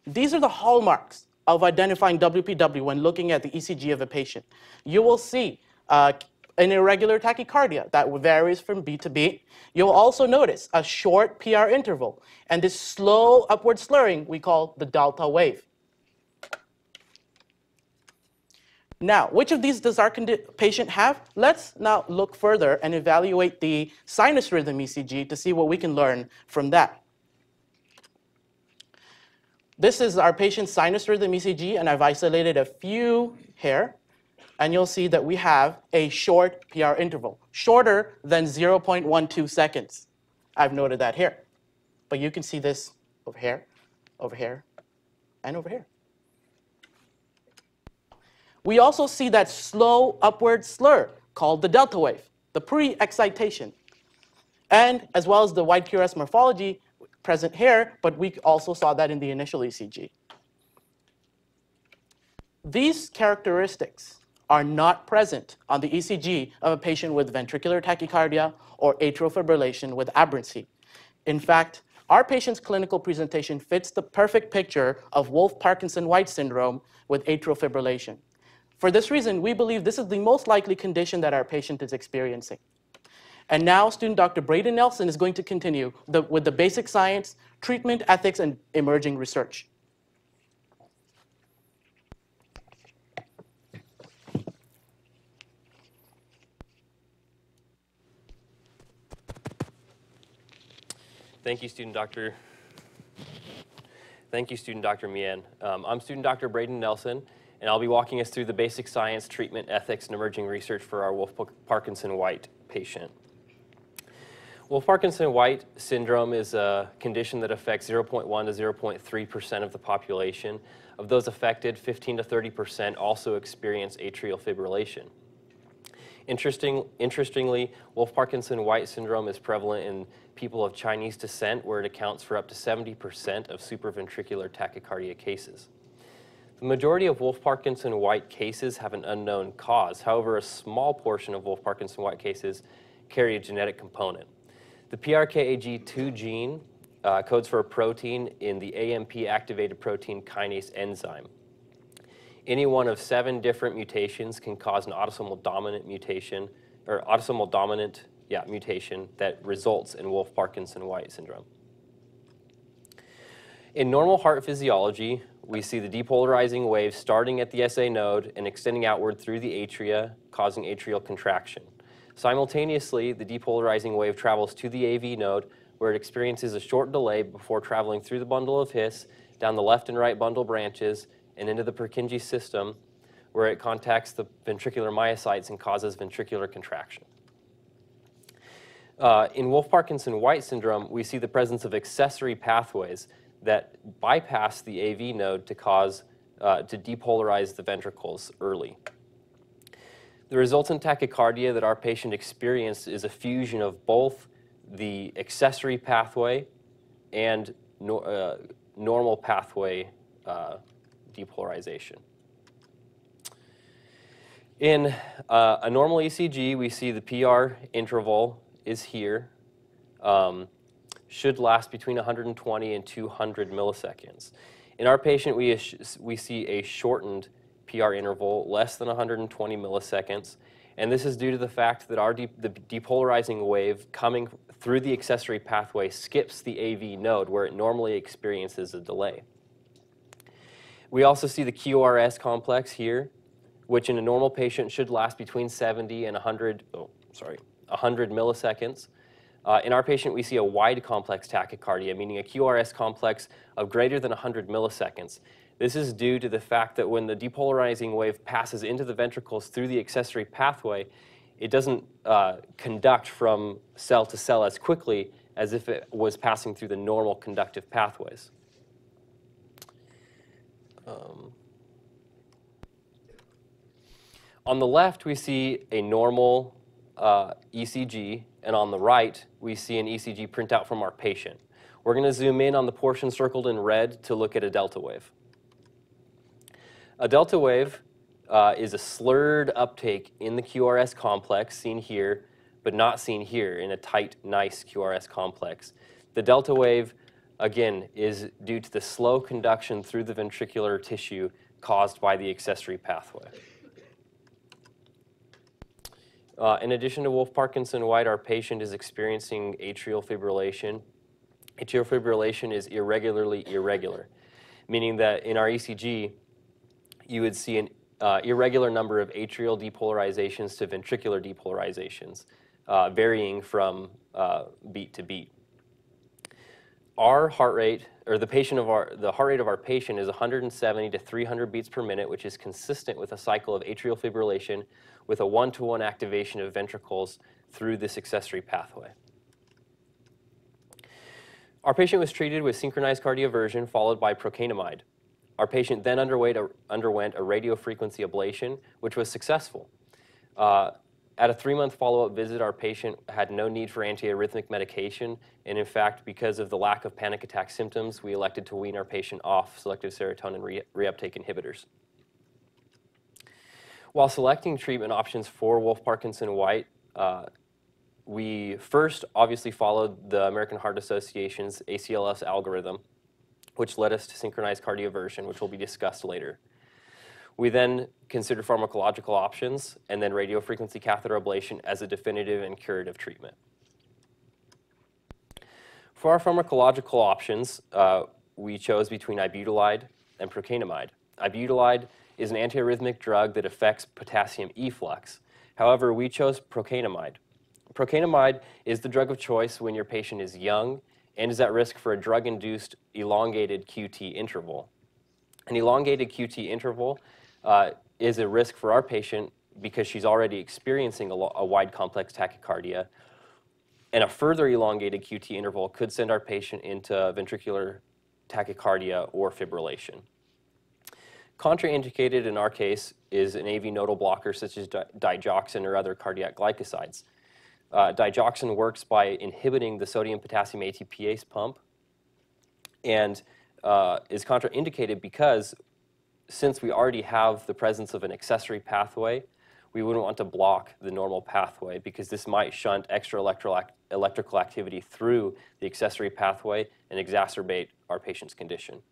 These are the hallmarks of identifying WPW when looking at the ECG of a patient. You will see uh, an irregular tachycardia that varies from beat to beat. You'll also notice a short PR interval and this slow upward slurring we call the delta wave. Now, which of these does our patient have? Let's now look further and evaluate the sinus rhythm ECG to see what we can learn from that. This is our patient's sinus rhythm ECG, and I've isolated a few here. And you'll see that we have a short PR interval, shorter than 0.12 seconds. I've noted that here. But you can see this over here, over here, and over here. We also see that slow upward slur called the delta wave, the pre-excitation. And as well as the wide QRS morphology present here, but we also saw that in the initial ECG. These characteristics are not present on the ECG of a patient with ventricular tachycardia or atrial fibrillation with aberrancy. In fact, our patient's clinical presentation fits the perfect picture of Wolff-Parkinson-White syndrome with atrial fibrillation. For this reason, we believe this is the most likely condition that our patient is experiencing. And now student Dr. Braden Nelson is going to continue the, with the basic science, treatment, ethics, and emerging research. Thank you, student Dr. Thank you, student Dr. Meehan. Um, I'm student Dr. Braden Nelson, and I'll be walking us through the basic science, treatment, ethics, and emerging research for our Wolff-Parkinson-White patient. Wolff-Parkinson-White syndrome is a condition that affects 0.1 to 0.3% of the population. Of those affected, 15 to 30% also experience atrial fibrillation. Interesting, interestingly, Wolff-Parkinson-White syndrome is prevalent in people of Chinese descent, where it accounts for up to 70% of supraventricular tachycardia cases. The majority of Wolff-Parkinson-White cases have an unknown cause. However, a small portion of Wolff-Parkinson-White cases carry a genetic component. The PRKAG2 gene uh, codes for a protein in the AMP activated protein kinase enzyme. Any one of seven different mutations can cause an autosomal dominant mutation, or autosomal dominant yeah, mutation that results in Wolff-Parkinson-White syndrome. In normal heart physiology, we see the depolarizing wave starting at the SA node and extending outward through the atria, causing atrial contraction. Simultaneously, the depolarizing wave travels to the AV node, where it experiences a short delay before traveling through the bundle of His, down the left and right bundle branches, and into the Purkinje system, where it contacts the ventricular myocytes and causes ventricular contraction. Uh, in Wolff-Parkinson-White syndrome, we see the presence of accessory pathways that bypass the AV node to cause, uh, to depolarize the ventricles early. The resultant tachycardia that our patient experienced is a fusion of both the accessory pathway and no, uh, normal pathway uh, depolarization. In uh, a normal ECG, we see the PR interval is here, um, should last between 120 and 200 milliseconds. In our patient, we, we see a shortened PR interval, less than 120 milliseconds, and this is due to the fact that our de the depolarizing wave coming through the accessory pathway skips the AV node where it normally experiences a delay. We also see the QRS complex here, which in a normal patient should last between 70 and 100, oh, sorry, 100 milliseconds. Uh, in our patient, we see a wide complex tachycardia, meaning a QRS complex of greater than 100 milliseconds. This is due to the fact that when the depolarizing wave passes into the ventricles through the accessory pathway, it doesn't uh, conduct from cell to cell as quickly as if it was passing through the normal conductive pathways. Um, on the left, we see a normal uh, ECG, and on the right, we see an ECG printout from our patient. We're going to zoom in on the portion circled in red to look at a delta wave. A delta wave uh, is a slurred uptake in the QRS complex, seen here, but not seen here in a tight, nice QRS complex. The delta wave, again, is due to the slow conduction through the ventricular tissue caused by the accessory pathway. Uh, in addition to Wolff-Parkinson-White, our patient is experiencing atrial fibrillation. Atrial fibrillation is irregularly irregular, meaning that in our ECG, you would see an uh, irregular number of atrial depolarizations to ventricular depolarizations, uh, varying from uh, beat to beat. Our heart rate, or the patient of our, the heart rate of our patient is 170 to 300 beats per minute, which is consistent with a cycle of atrial fibrillation with a one-to-one -one activation of ventricles through this accessory pathway. Our patient was treated with synchronized cardioversion followed by procainamide. Our patient then underwent a, underwent a radiofrequency ablation, which was successful. Uh, at a three-month follow-up visit, our patient had no need for antiarrhythmic medication, and in fact, because of the lack of panic attack symptoms, we elected to wean our patient off selective serotonin re reuptake inhibitors. While selecting treatment options for Wolff-Parkinson-White, uh, we first obviously followed the American Heart Association's ACLS algorithm, which led us to synchronized cardioversion, which will be discussed later. We then considered pharmacological options and then radiofrequency catheter ablation as a definitive and curative treatment. For our pharmacological options, uh, we chose between ibutylide and procainamide. Ibutylide is an antiarrhythmic drug that affects potassium efflux. However, we chose procainamide. Procainamide is the drug of choice when your patient is young and is at risk for a drug-induced elongated QT interval. An elongated QT interval uh, is a risk for our patient because she's already experiencing a, a wide complex tachycardia, and a further elongated QT interval could send our patient into ventricular tachycardia or fibrillation. Contraindicated in our case is an AV nodal blocker such as di digoxin or other cardiac glycosides. Uh, digoxin works by inhibiting the sodium-potassium ATPase pump and uh, is contraindicated because since we already have the presence of an accessory pathway, we wouldn't want to block the normal pathway because this might shunt extra electrical activity through the accessory pathway and exacerbate our patient's condition.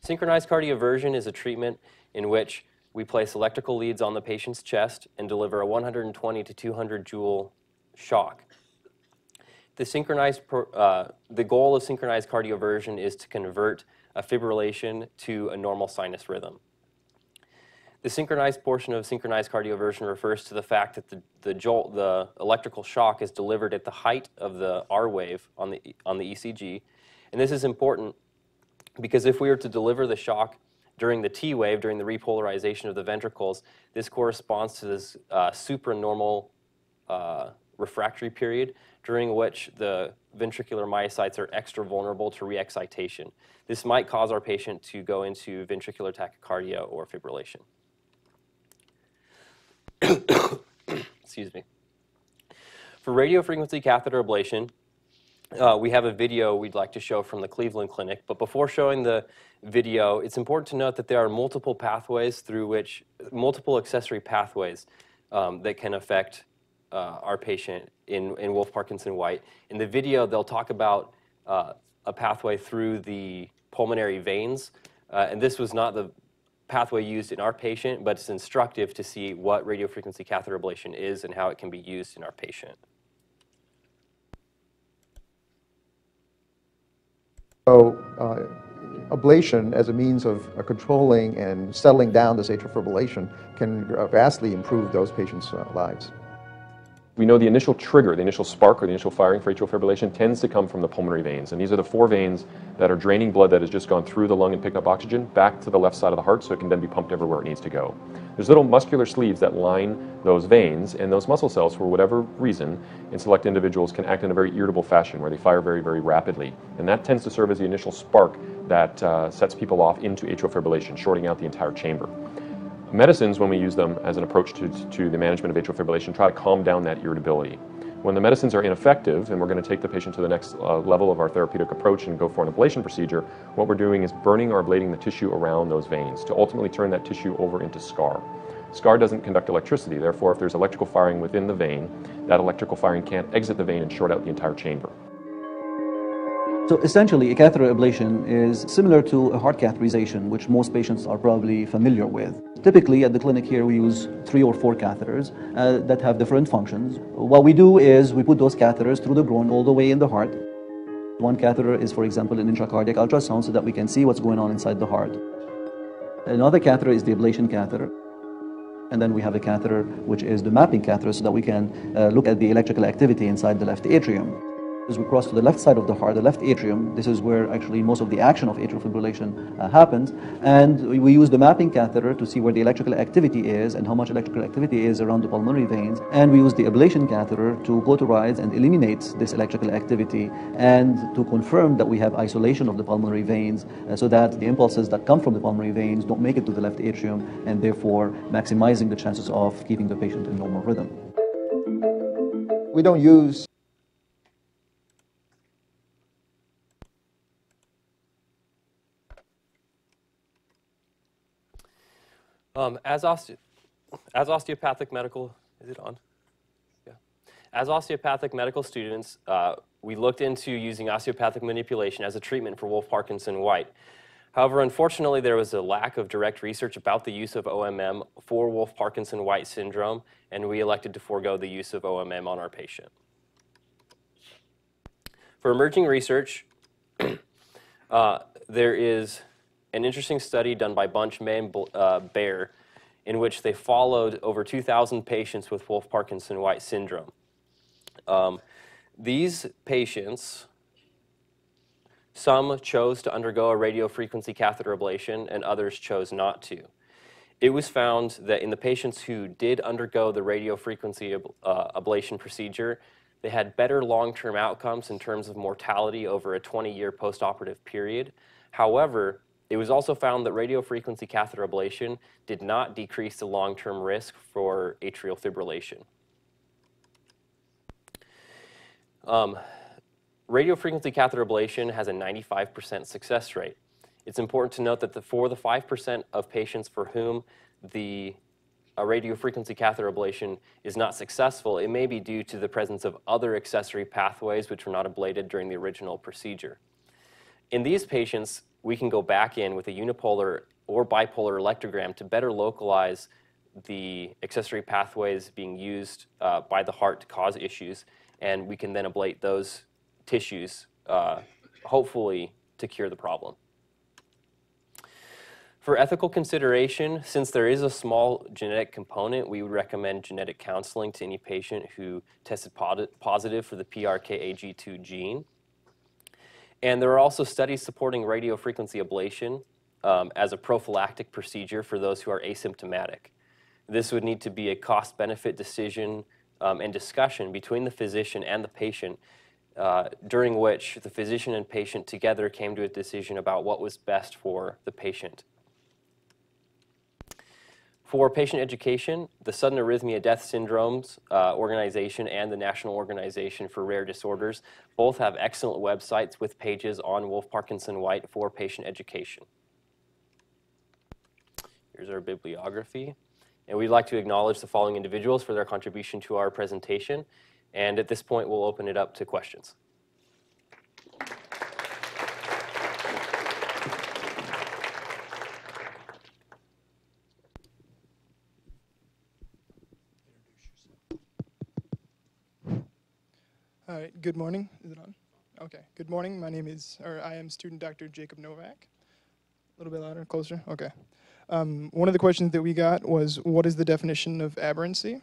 Synchronized cardioversion is a treatment in which we place electrical leads on the patient's chest and deliver a 120 to 200 joule shock. The, synchronized, uh, the goal of synchronized cardioversion is to convert a fibrillation to a normal sinus rhythm. The synchronized portion of synchronized cardioversion refers to the fact that the, the jolt, the electrical shock is delivered at the height of the R wave on the, on the ECG. And this is important because if we were to deliver the shock during the T wave, during the repolarization of the ventricles, this corresponds to this uh, supranormal uh, refractory period during which the ventricular myocytes are extra vulnerable to reexcitation. This might cause our patient to go into ventricular tachycardia or fibrillation. Excuse me. For radiofrequency catheter ablation, uh, we have a video we'd like to show from the Cleveland Clinic. But before showing the video, it's important to note that there are multiple pathways through which, multiple accessory pathways um, that can affect uh, our patient in, in Wolff Parkinson White. In the video, they'll talk about uh, a pathway through the pulmonary veins. Uh, and this was not the pathway used in our patient, but it's instructive to see what radiofrequency catheter ablation is and how it can be used in our patient. So, uh, ablation as a means of uh, controlling and settling down this atrial fibrillation can vastly improve those patients' uh, lives. We know the initial trigger, the initial spark or the initial firing for atrial fibrillation tends to come from the pulmonary veins. And these are the four veins that are draining blood that has just gone through the lung and picked up oxygen back to the left side of the heart so it can then be pumped everywhere it needs to go. There's little muscular sleeves that line those veins, and those muscle cells, for whatever reason, in select individuals can act in a very irritable fashion where they fire very, very rapidly. And that tends to serve as the initial spark that uh, sets people off into atrial fibrillation, shorting out the entire chamber. Medicines, when we use them as an approach to, to the management of atrial fibrillation, try to calm down that irritability. When the medicines are ineffective and we're going to take the patient to the next uh, level of our therapeutic approach and go for an ablation procedure, what we're doing is burning or ablating the tissue around those veins to ultimately turn that tissue over into scar. Scar doesn't conduct electricity, therefore, if there's electrical firing within the vein, that electrical firing can't exit the vein and short out the entire chamber. So essentially, a catheter ablation is similar to a heart catheterization, which most patients are probably familiar with. Typically, at the clinic here, we use three or four catheters uh, that have different functions. What we do is we put those catheters through the groin all the way in the heart. One catheter is, for example, an intracardiac ultrasound so that we can see what's going on inside the heart. Another catheter is the ablation catheter. And then we have a catheter which is the mapping catheter so that we can uh, look at the electrical activity inside the left atrium. As we cross to the left side of the heart, the left atrium, this is where actually most of the action of atrial fibrillation uh, happens. And we use the mapping catheter to see where the electrical activity is and how much electrical activity is around the pulmonary veins. And we use the ablation catheter to cauterize and eliminate this electrical activity and to confirm that we have isolation of the pulmonary veins uh, so that the impulses that come from the pulmonary veins don't make it to the left atrium and therefore maximizing the chances of keeping the patient in normal rhythm. We don't use Um, as, osteo as osteopathic medical, is it on? Yeah. As osteopathic medical students, uh, we looked into using osteopathic manipulation as a treatment for Wolff Parkinson White. However, unfortunately, there was a lack of direct research about the use of OMM for Wolff Parkinson White syndrome, and we elected to forego the use of OMM on our patient. For emerging research, uh, there is an interesting study done by Bunch, May, and uh, Bair in which they followed over 2,000 patients with Wolff Parkinson White syndrome. Um, these patients, some chose to undergo a radiofrequency catheter ablation and others chose not to. It was found that in the patients who did undergo the radiofrequency uh, ablation procedure, they had better long-term outcomes in terms of mortality over a 20-year postoperative period. However, it was also found that radiofrequency catheter ablation did not decrease the long-term risk for atrial fibrillation. Um, radiofrequency catheter ablation has a 95% success rate. It's important to note that the, for the 5% of patients for whom the radiofrequency catheter ablation is not successful, it may be due to the presence of other accessory pathways which were not ablated during the original procedure. In these patients, we can go back in with a unipolar or bipolar electrogram to better localize the accessory pathways being used uh, by the heart to cause issues, and we can then ablate those tissues, uh, hopefully to cure the problem. For ethical consideration, since there is a small genetic component, we would recommend genetic counseling to any patient who tested positive for the PRKAG2 gene. And there are also studies supporting radiofrequency ablation um, as a prophylactic procedure for those who are asymptomatic. This would need to be a cost benefit decision um, and discussion between the physician and the patient, uh, during which the physician and patient together came to a decision about what was best for the patient. For patient education, the Sudden Arrhythmia Death Syndromes uh, Organization and the National Organization for Rare Disorders both have excellent websites with pages on Wolff Parkinson White for patient education. Here's our bibliography. And we'd like to acknowledge the following individuals for their contribution to our presentation. And at this point, we'll open it up to questions. Good morning. Is it on? Okay, good morning. My name is, or I am student Dr. Jacob Novak. A little bit louder, closer? Okay. Um, one of the questions that we got was, what is the definition of aberrancy?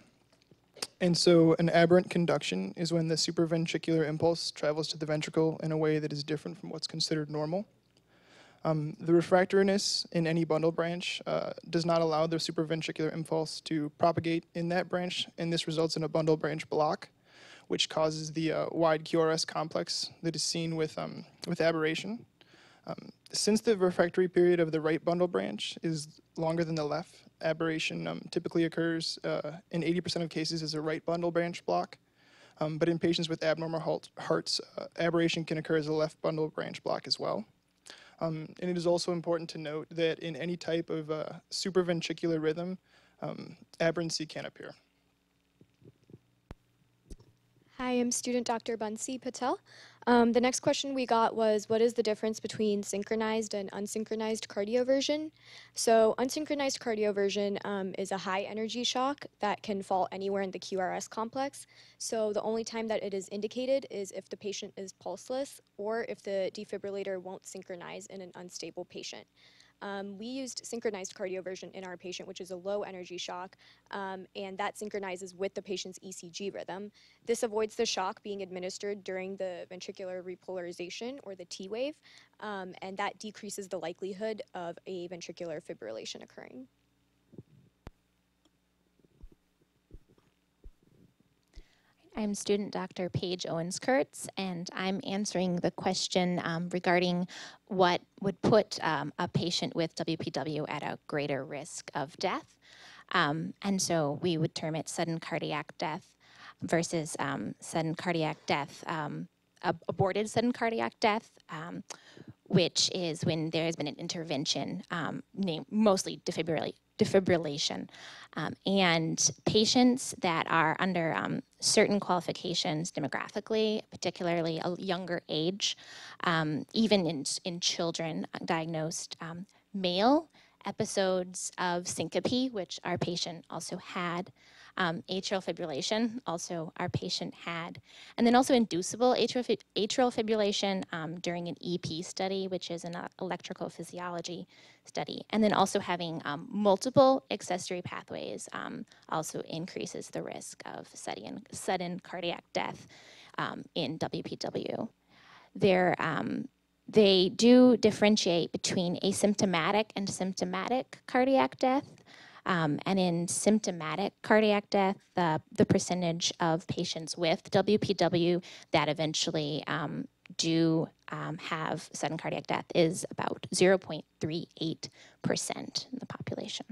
And so an aberrant conduction is when the supraventricular impulse travels to the ventricle in a way that is different from what's considered normal. Um, the refractoriness in any bundle branch uh, does not allow the supraventricular impulse to propagate in that branch, and this results in a bundle branch block which causes the uh, wide QRS complex that is seen with, um, with aberration. Um, since the refractory period of the right bundle branch is longer than the left, aberration um, typically occurs uh, in 80% of cases as a right bundle branch block. Um, but in patients with abnormal hearts, uh, aberration can occur as a left bundle branch block as well. Um, and it is also important to note that in any type of uh, supraventricular rhythm, um, aberrancy can appear. Hi, I'm student Dr. Bansi Patel. Um, the next question we got was what is the difference between synchronized and unsynchronized cardioversion? So, unsynchronized cardioversion um, is a high energy shock that can fall anywhere in the QRS complex. So, the only time that it is indicated is if the patient is pulseless or if the defibrillator won't synchronize in an unstable patient. Um, we used synchronized cardioversion in our patient, which is a low energy shock, um, and that synchronizes with the patient's ECG rhythm. This avoids the shock being administered during the ventricular repolarization or the T wave, um, and that decreases the likelihood of a ventricular fibrillation occurring. I'm student Dr. Paige Owens Kurtz, and I'm answering the question um, regarding what would put um, a patient with WPW at a greater risk of death. Um, and so we would term it sudden cardiac death versus um, sudden cardiac death, um, ab aborted sudden cardiac death, um, which is when there has been an intervention, mostly defibrillation defibrillation. Um, and patients that are under um, certain qualifications demographically, particularly a younger age, um, even in, in children diagnosed um, male episodes of syncope, which our patient also had, um, atrial fibrillation, also our patient had. And then also inducible atrial, atrial fibrillation um, during an EP study, which is an uh, electrical physiology study. And then also having um, multiple accessory pathways um, also increases the risk of sudden, sudden cardiac death um, in WPW. There, um, they do differentiate between asymptomatic and symptomatic cardiac death. Um, and in symptomatic cardiac death, the, the percentage of patients with WPW that eventually um, do um, have sudden cardiac death is about 0.38% in the population.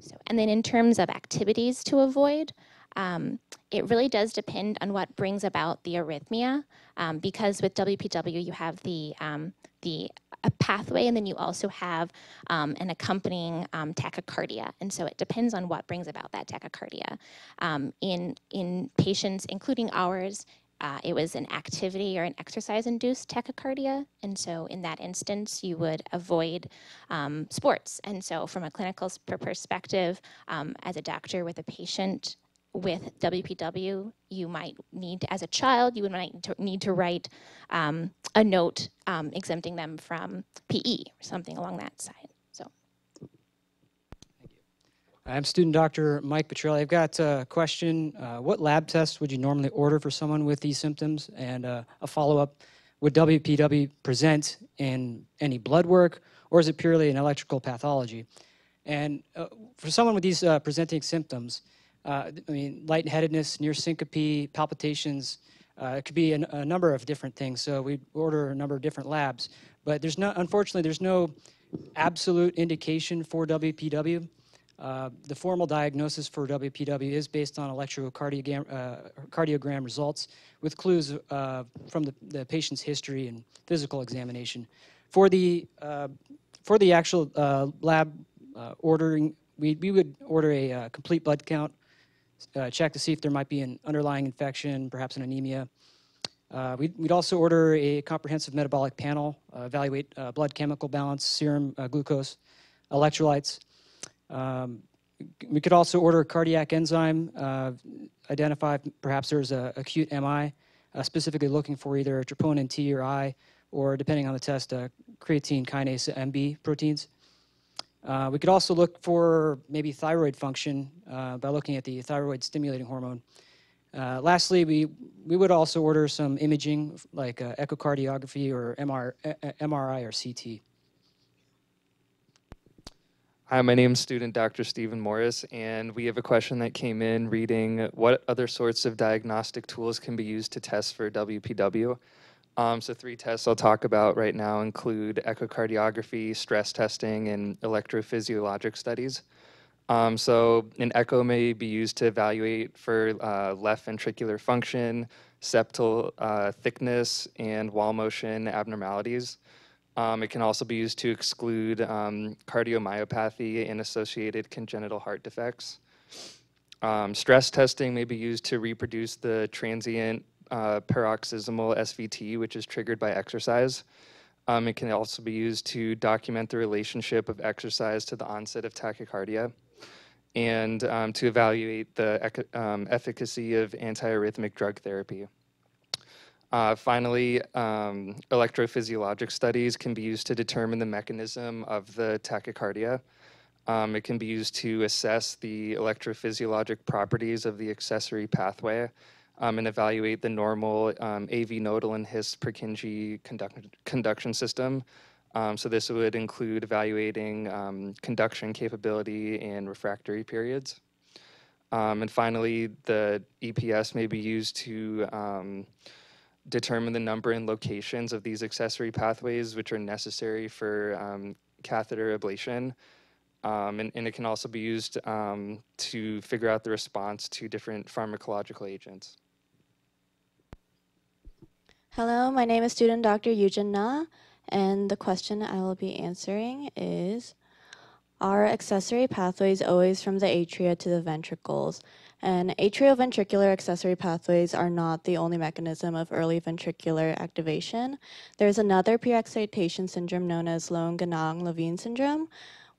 So, and then in terms of activities to avoid, um, it really does depend on what brings about the arrhythmia, um, because with WPW you have the um, the a pathway, and then you also have um, an accompanying um, tachycardia. And so it depends on what brings about that tachycardia. Um, in, in patients, including ours, uh, it was an activity or an exercise-induced tachycardia, and so in that instance, you would avoid um, sports. And so from a clinical perspective, um, as a doctor with a patient with WPW, you might need, as a child, you might need to write um, a note um, exempting them from PE or something along that side. So. Thank you. I'm student Dr. Mike Petrelli. I've got a question. Uh, what lab tests would you normally order for someone with these symptoms? And uh, a follow-up, would WPW present in any blood work or is it purely an electrical pathology? And uh, for someone with these uh, presenting symptoms, uh, I mean, lightheadedness, near syncope, palpitations, uh, it could be an, a number of different things. So we order a number of different labs, but there's no, unfortunately, there's no absolute indication for WPW. Uh, the formal diagnosis for WPW is based on electrocardiogram uh, cardiogram results with clues uh, from the, the, patient's history and physical examination. For the, uh, for the actual uh, lab ordering, we, we would order a complete blood count, check to see if there might be an underlying infection, perhaps an anemia. we'd, we'd, also order a comprehensive metabolic panel, evaluate blood chemical balance, serum glucose, electrolytes, um, we could also order a cardiac enzyme, uh, identify if perhaps there's a acute MI, uh, specifically looking for either troponin T or I, or depending on the test, uh, creatine kinase MB proteins. Uh, we could also look for maybe thyroid function uh, by looking at the thyroid stimulating hormone. Uh, lastly, we, we would also order some imaging like echocardiography or MR, MRI or CT. Hi, my name is student Dr. Stephen Morris, and we have a question that came in reading what other sorts of diagnostic tools can be used to test for WPW. Um, so three tests I'll talk about right now include echocardiography, stress testing, and electrophysiologic studies. Um, so an echo may be used to evaluate for uh, left ventricular function, septal uh, thickness, and wall motion abnormalities. Um, it can also be used to exclude um, cardiomyopathy and associated congenital heart defects. Um, stress testing may be used to reproduce the transient uh, paroxysmal SVT, which is triggered by exercise. Um, it can also be used to document the relationship of exercise to the onset of tachycardia and um, to evaluate the um, efficacy of antiarrhythmic drug therapy. Uh, finally, um, electrophysiologic studies can be used to determine the mechanism of the tachycardia. Um, it can be used to assess the electrophysiologic properties of the accessory pathway um, and evaluate the normal um, AV nodal and His Purkinje conduct conduction system. Um, so this would include evaluating um, conduction capability and refractory periods. and finally, the EPS may be used to determine the number and locations of these accessory pathways which are necessary for um, catheter ablation. Um, and, and, it can also be used um, to figure out the response to different pharmacological agents. Hello, my name is student Dr. Yujin Na, and the question I will be answering is, are accessory pathways always from the atria to the ventricles? And atrioventricular accessory pathways are not the only mechanism of early ventricular activation. There's another pre-excitation syndrome known as Lown-Ganong-Levine syndrome,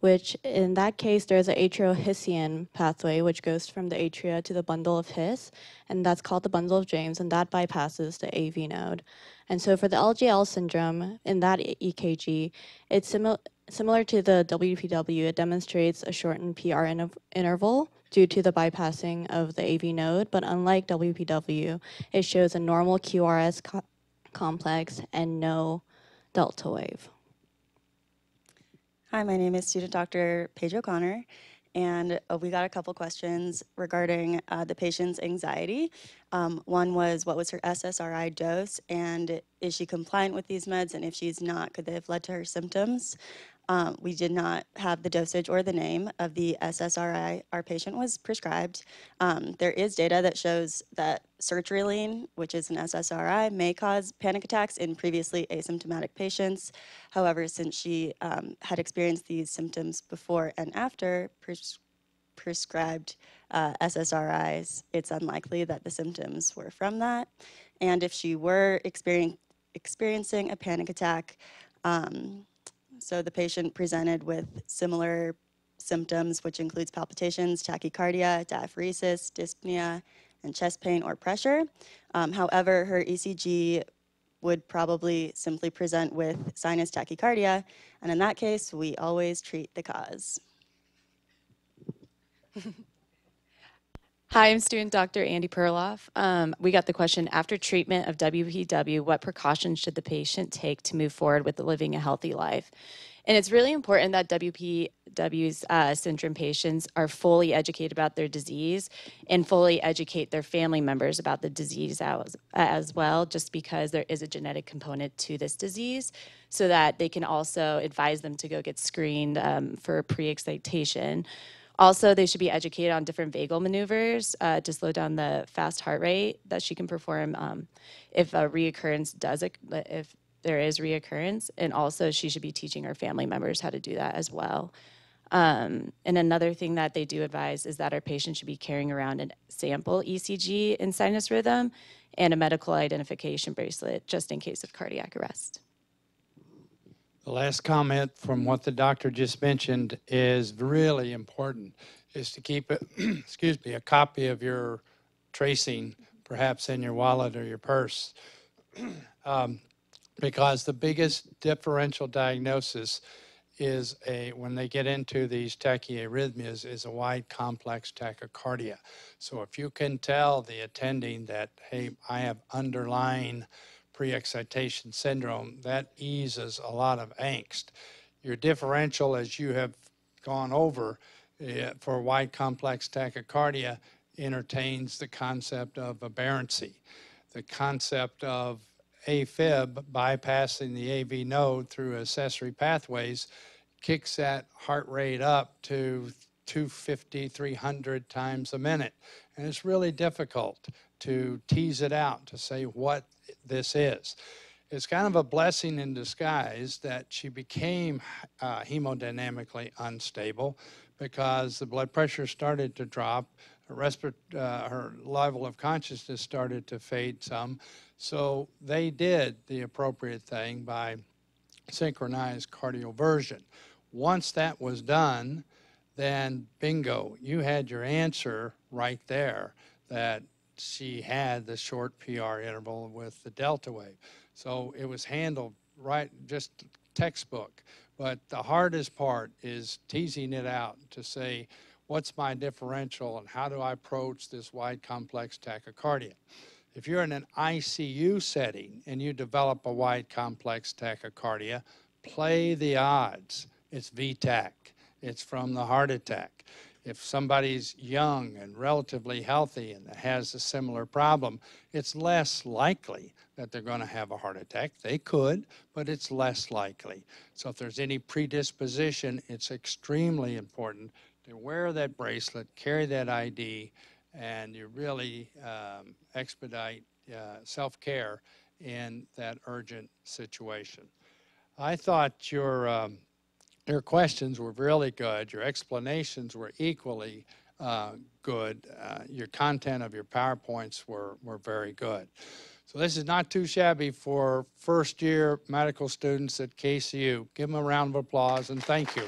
which in that case, there's an atriohissian pathway, which goes from the atria to the bundle of His, and that's called the bundle of James, and that bypasses the AV node. And so for the LGL syndrome, in that EKG, it's similar similar to the WPW, it demonstrates a shortened PR in interval due to the bypassing of the AV node, but unlike WPW, it shows a normal QRS co complex and no delta wave. Hi, my name is student Dr. Paige O'Connor, and uh, we got a couple questions regarding uh, the patient's anxiety. Um, one was, what was her SSRI dose, and is she compliant with these meds, and if she's not, could they have led to her symptoms? Um, we did not have the dosage or the name of the SSRI our patient was prescribed. Um, there is data that shows that sertraline, which is an SSRI, may cause panic attacks in previously asymptomatic patients. However, since she um, had experienced these symptoms before and after pres prescribed uh, SSRIs, it's unlikely that the symptoms were from that. And if she were experiencing a panic attack, um, so the patient presented with similar symptoms, which includes palpitations, tachycardia, diaphoresis, dyspnea, and chest pain or pressure. Um, however, her ECG would probably simply present with sinus tachycardia, and in that case, we always treat the cause. Hi, I'm student Dr. Andy Perloff. Um, we got the question after treatment of WPW, what precautions should the patient take to move forward with living a healthy life? And it's really important that WPW's uh, syndrome patients are fully educated about their disease and fully educate their family members about the disease as, as well, just because there is a genetic component to this disease, so that they can also advise them to go get screened um, for pre excitation. Also, they should be educated on different vagal maneuvers uh, to slow down the fast heart rate that she can perform um, if a reoccurrence does, if there is reoccurrence. And also, she should be teaching her family members how to do that as well. Um, and another thing that they do advise is that our patient should be carrying around a sample ECG in sinus rhythm and a medical identification bracelet just in case of cardiac arrest. The last comment from what the doctor just mentioned is really important, is to keep, it, excuse me, a copy of your tracing, perhaps in your wallet or your purse. um, because the biggest differential diagnosis is a when they get into these tachyarrhythmias is a wide complex tachycardia. So if you can tell the attending that hey I have underlying pre-excitation syndrome, that eases a lot of angst. Your differential, as you have gone over, uh, for wide complex tachycardia entertains the concept of aberrancy, the concept of AFib bypassing the AV node through accessory pathways kicks that heart rate up to 250, 300 times a minute. And it's really difficult to tease it out, to say what this is. It's kind of a blessing in disguise that she became uh, hemodynamically unstable because the blood pressure started to drop, her, respir- uh, her level of consciousness started to fade some. So they did the appropriate thing by synchronized cardioversion. Once that was done, then bingo, you had your answer right there that she had the short PR interval with the delta wave. So it was handled right, just textbook. But the hardest part is teasing it out to say, what's my differential and how do I approach this wide complex tachycardia? If you're in an ICU setting and you develop a wide complex tachycardia, play the odds. It's V-tach. It's from the heart attack. If somebody's young and relatively healthy and has a similar problem, it's less likely that they're going to have a heart attack. They could, but it's less likely. So if there's any predisposition, it's extremely important to wear that bracelet, carry that ID, and you really um, expedite uh, self-care in that urgent situation. I thought your um, your questions were really good. Your explanations were equally uh, good. Uh, your content of your PowerPoints were, were very good. So this is not too shabby for first year medical students at KCU. Give them a round of applause and thank you.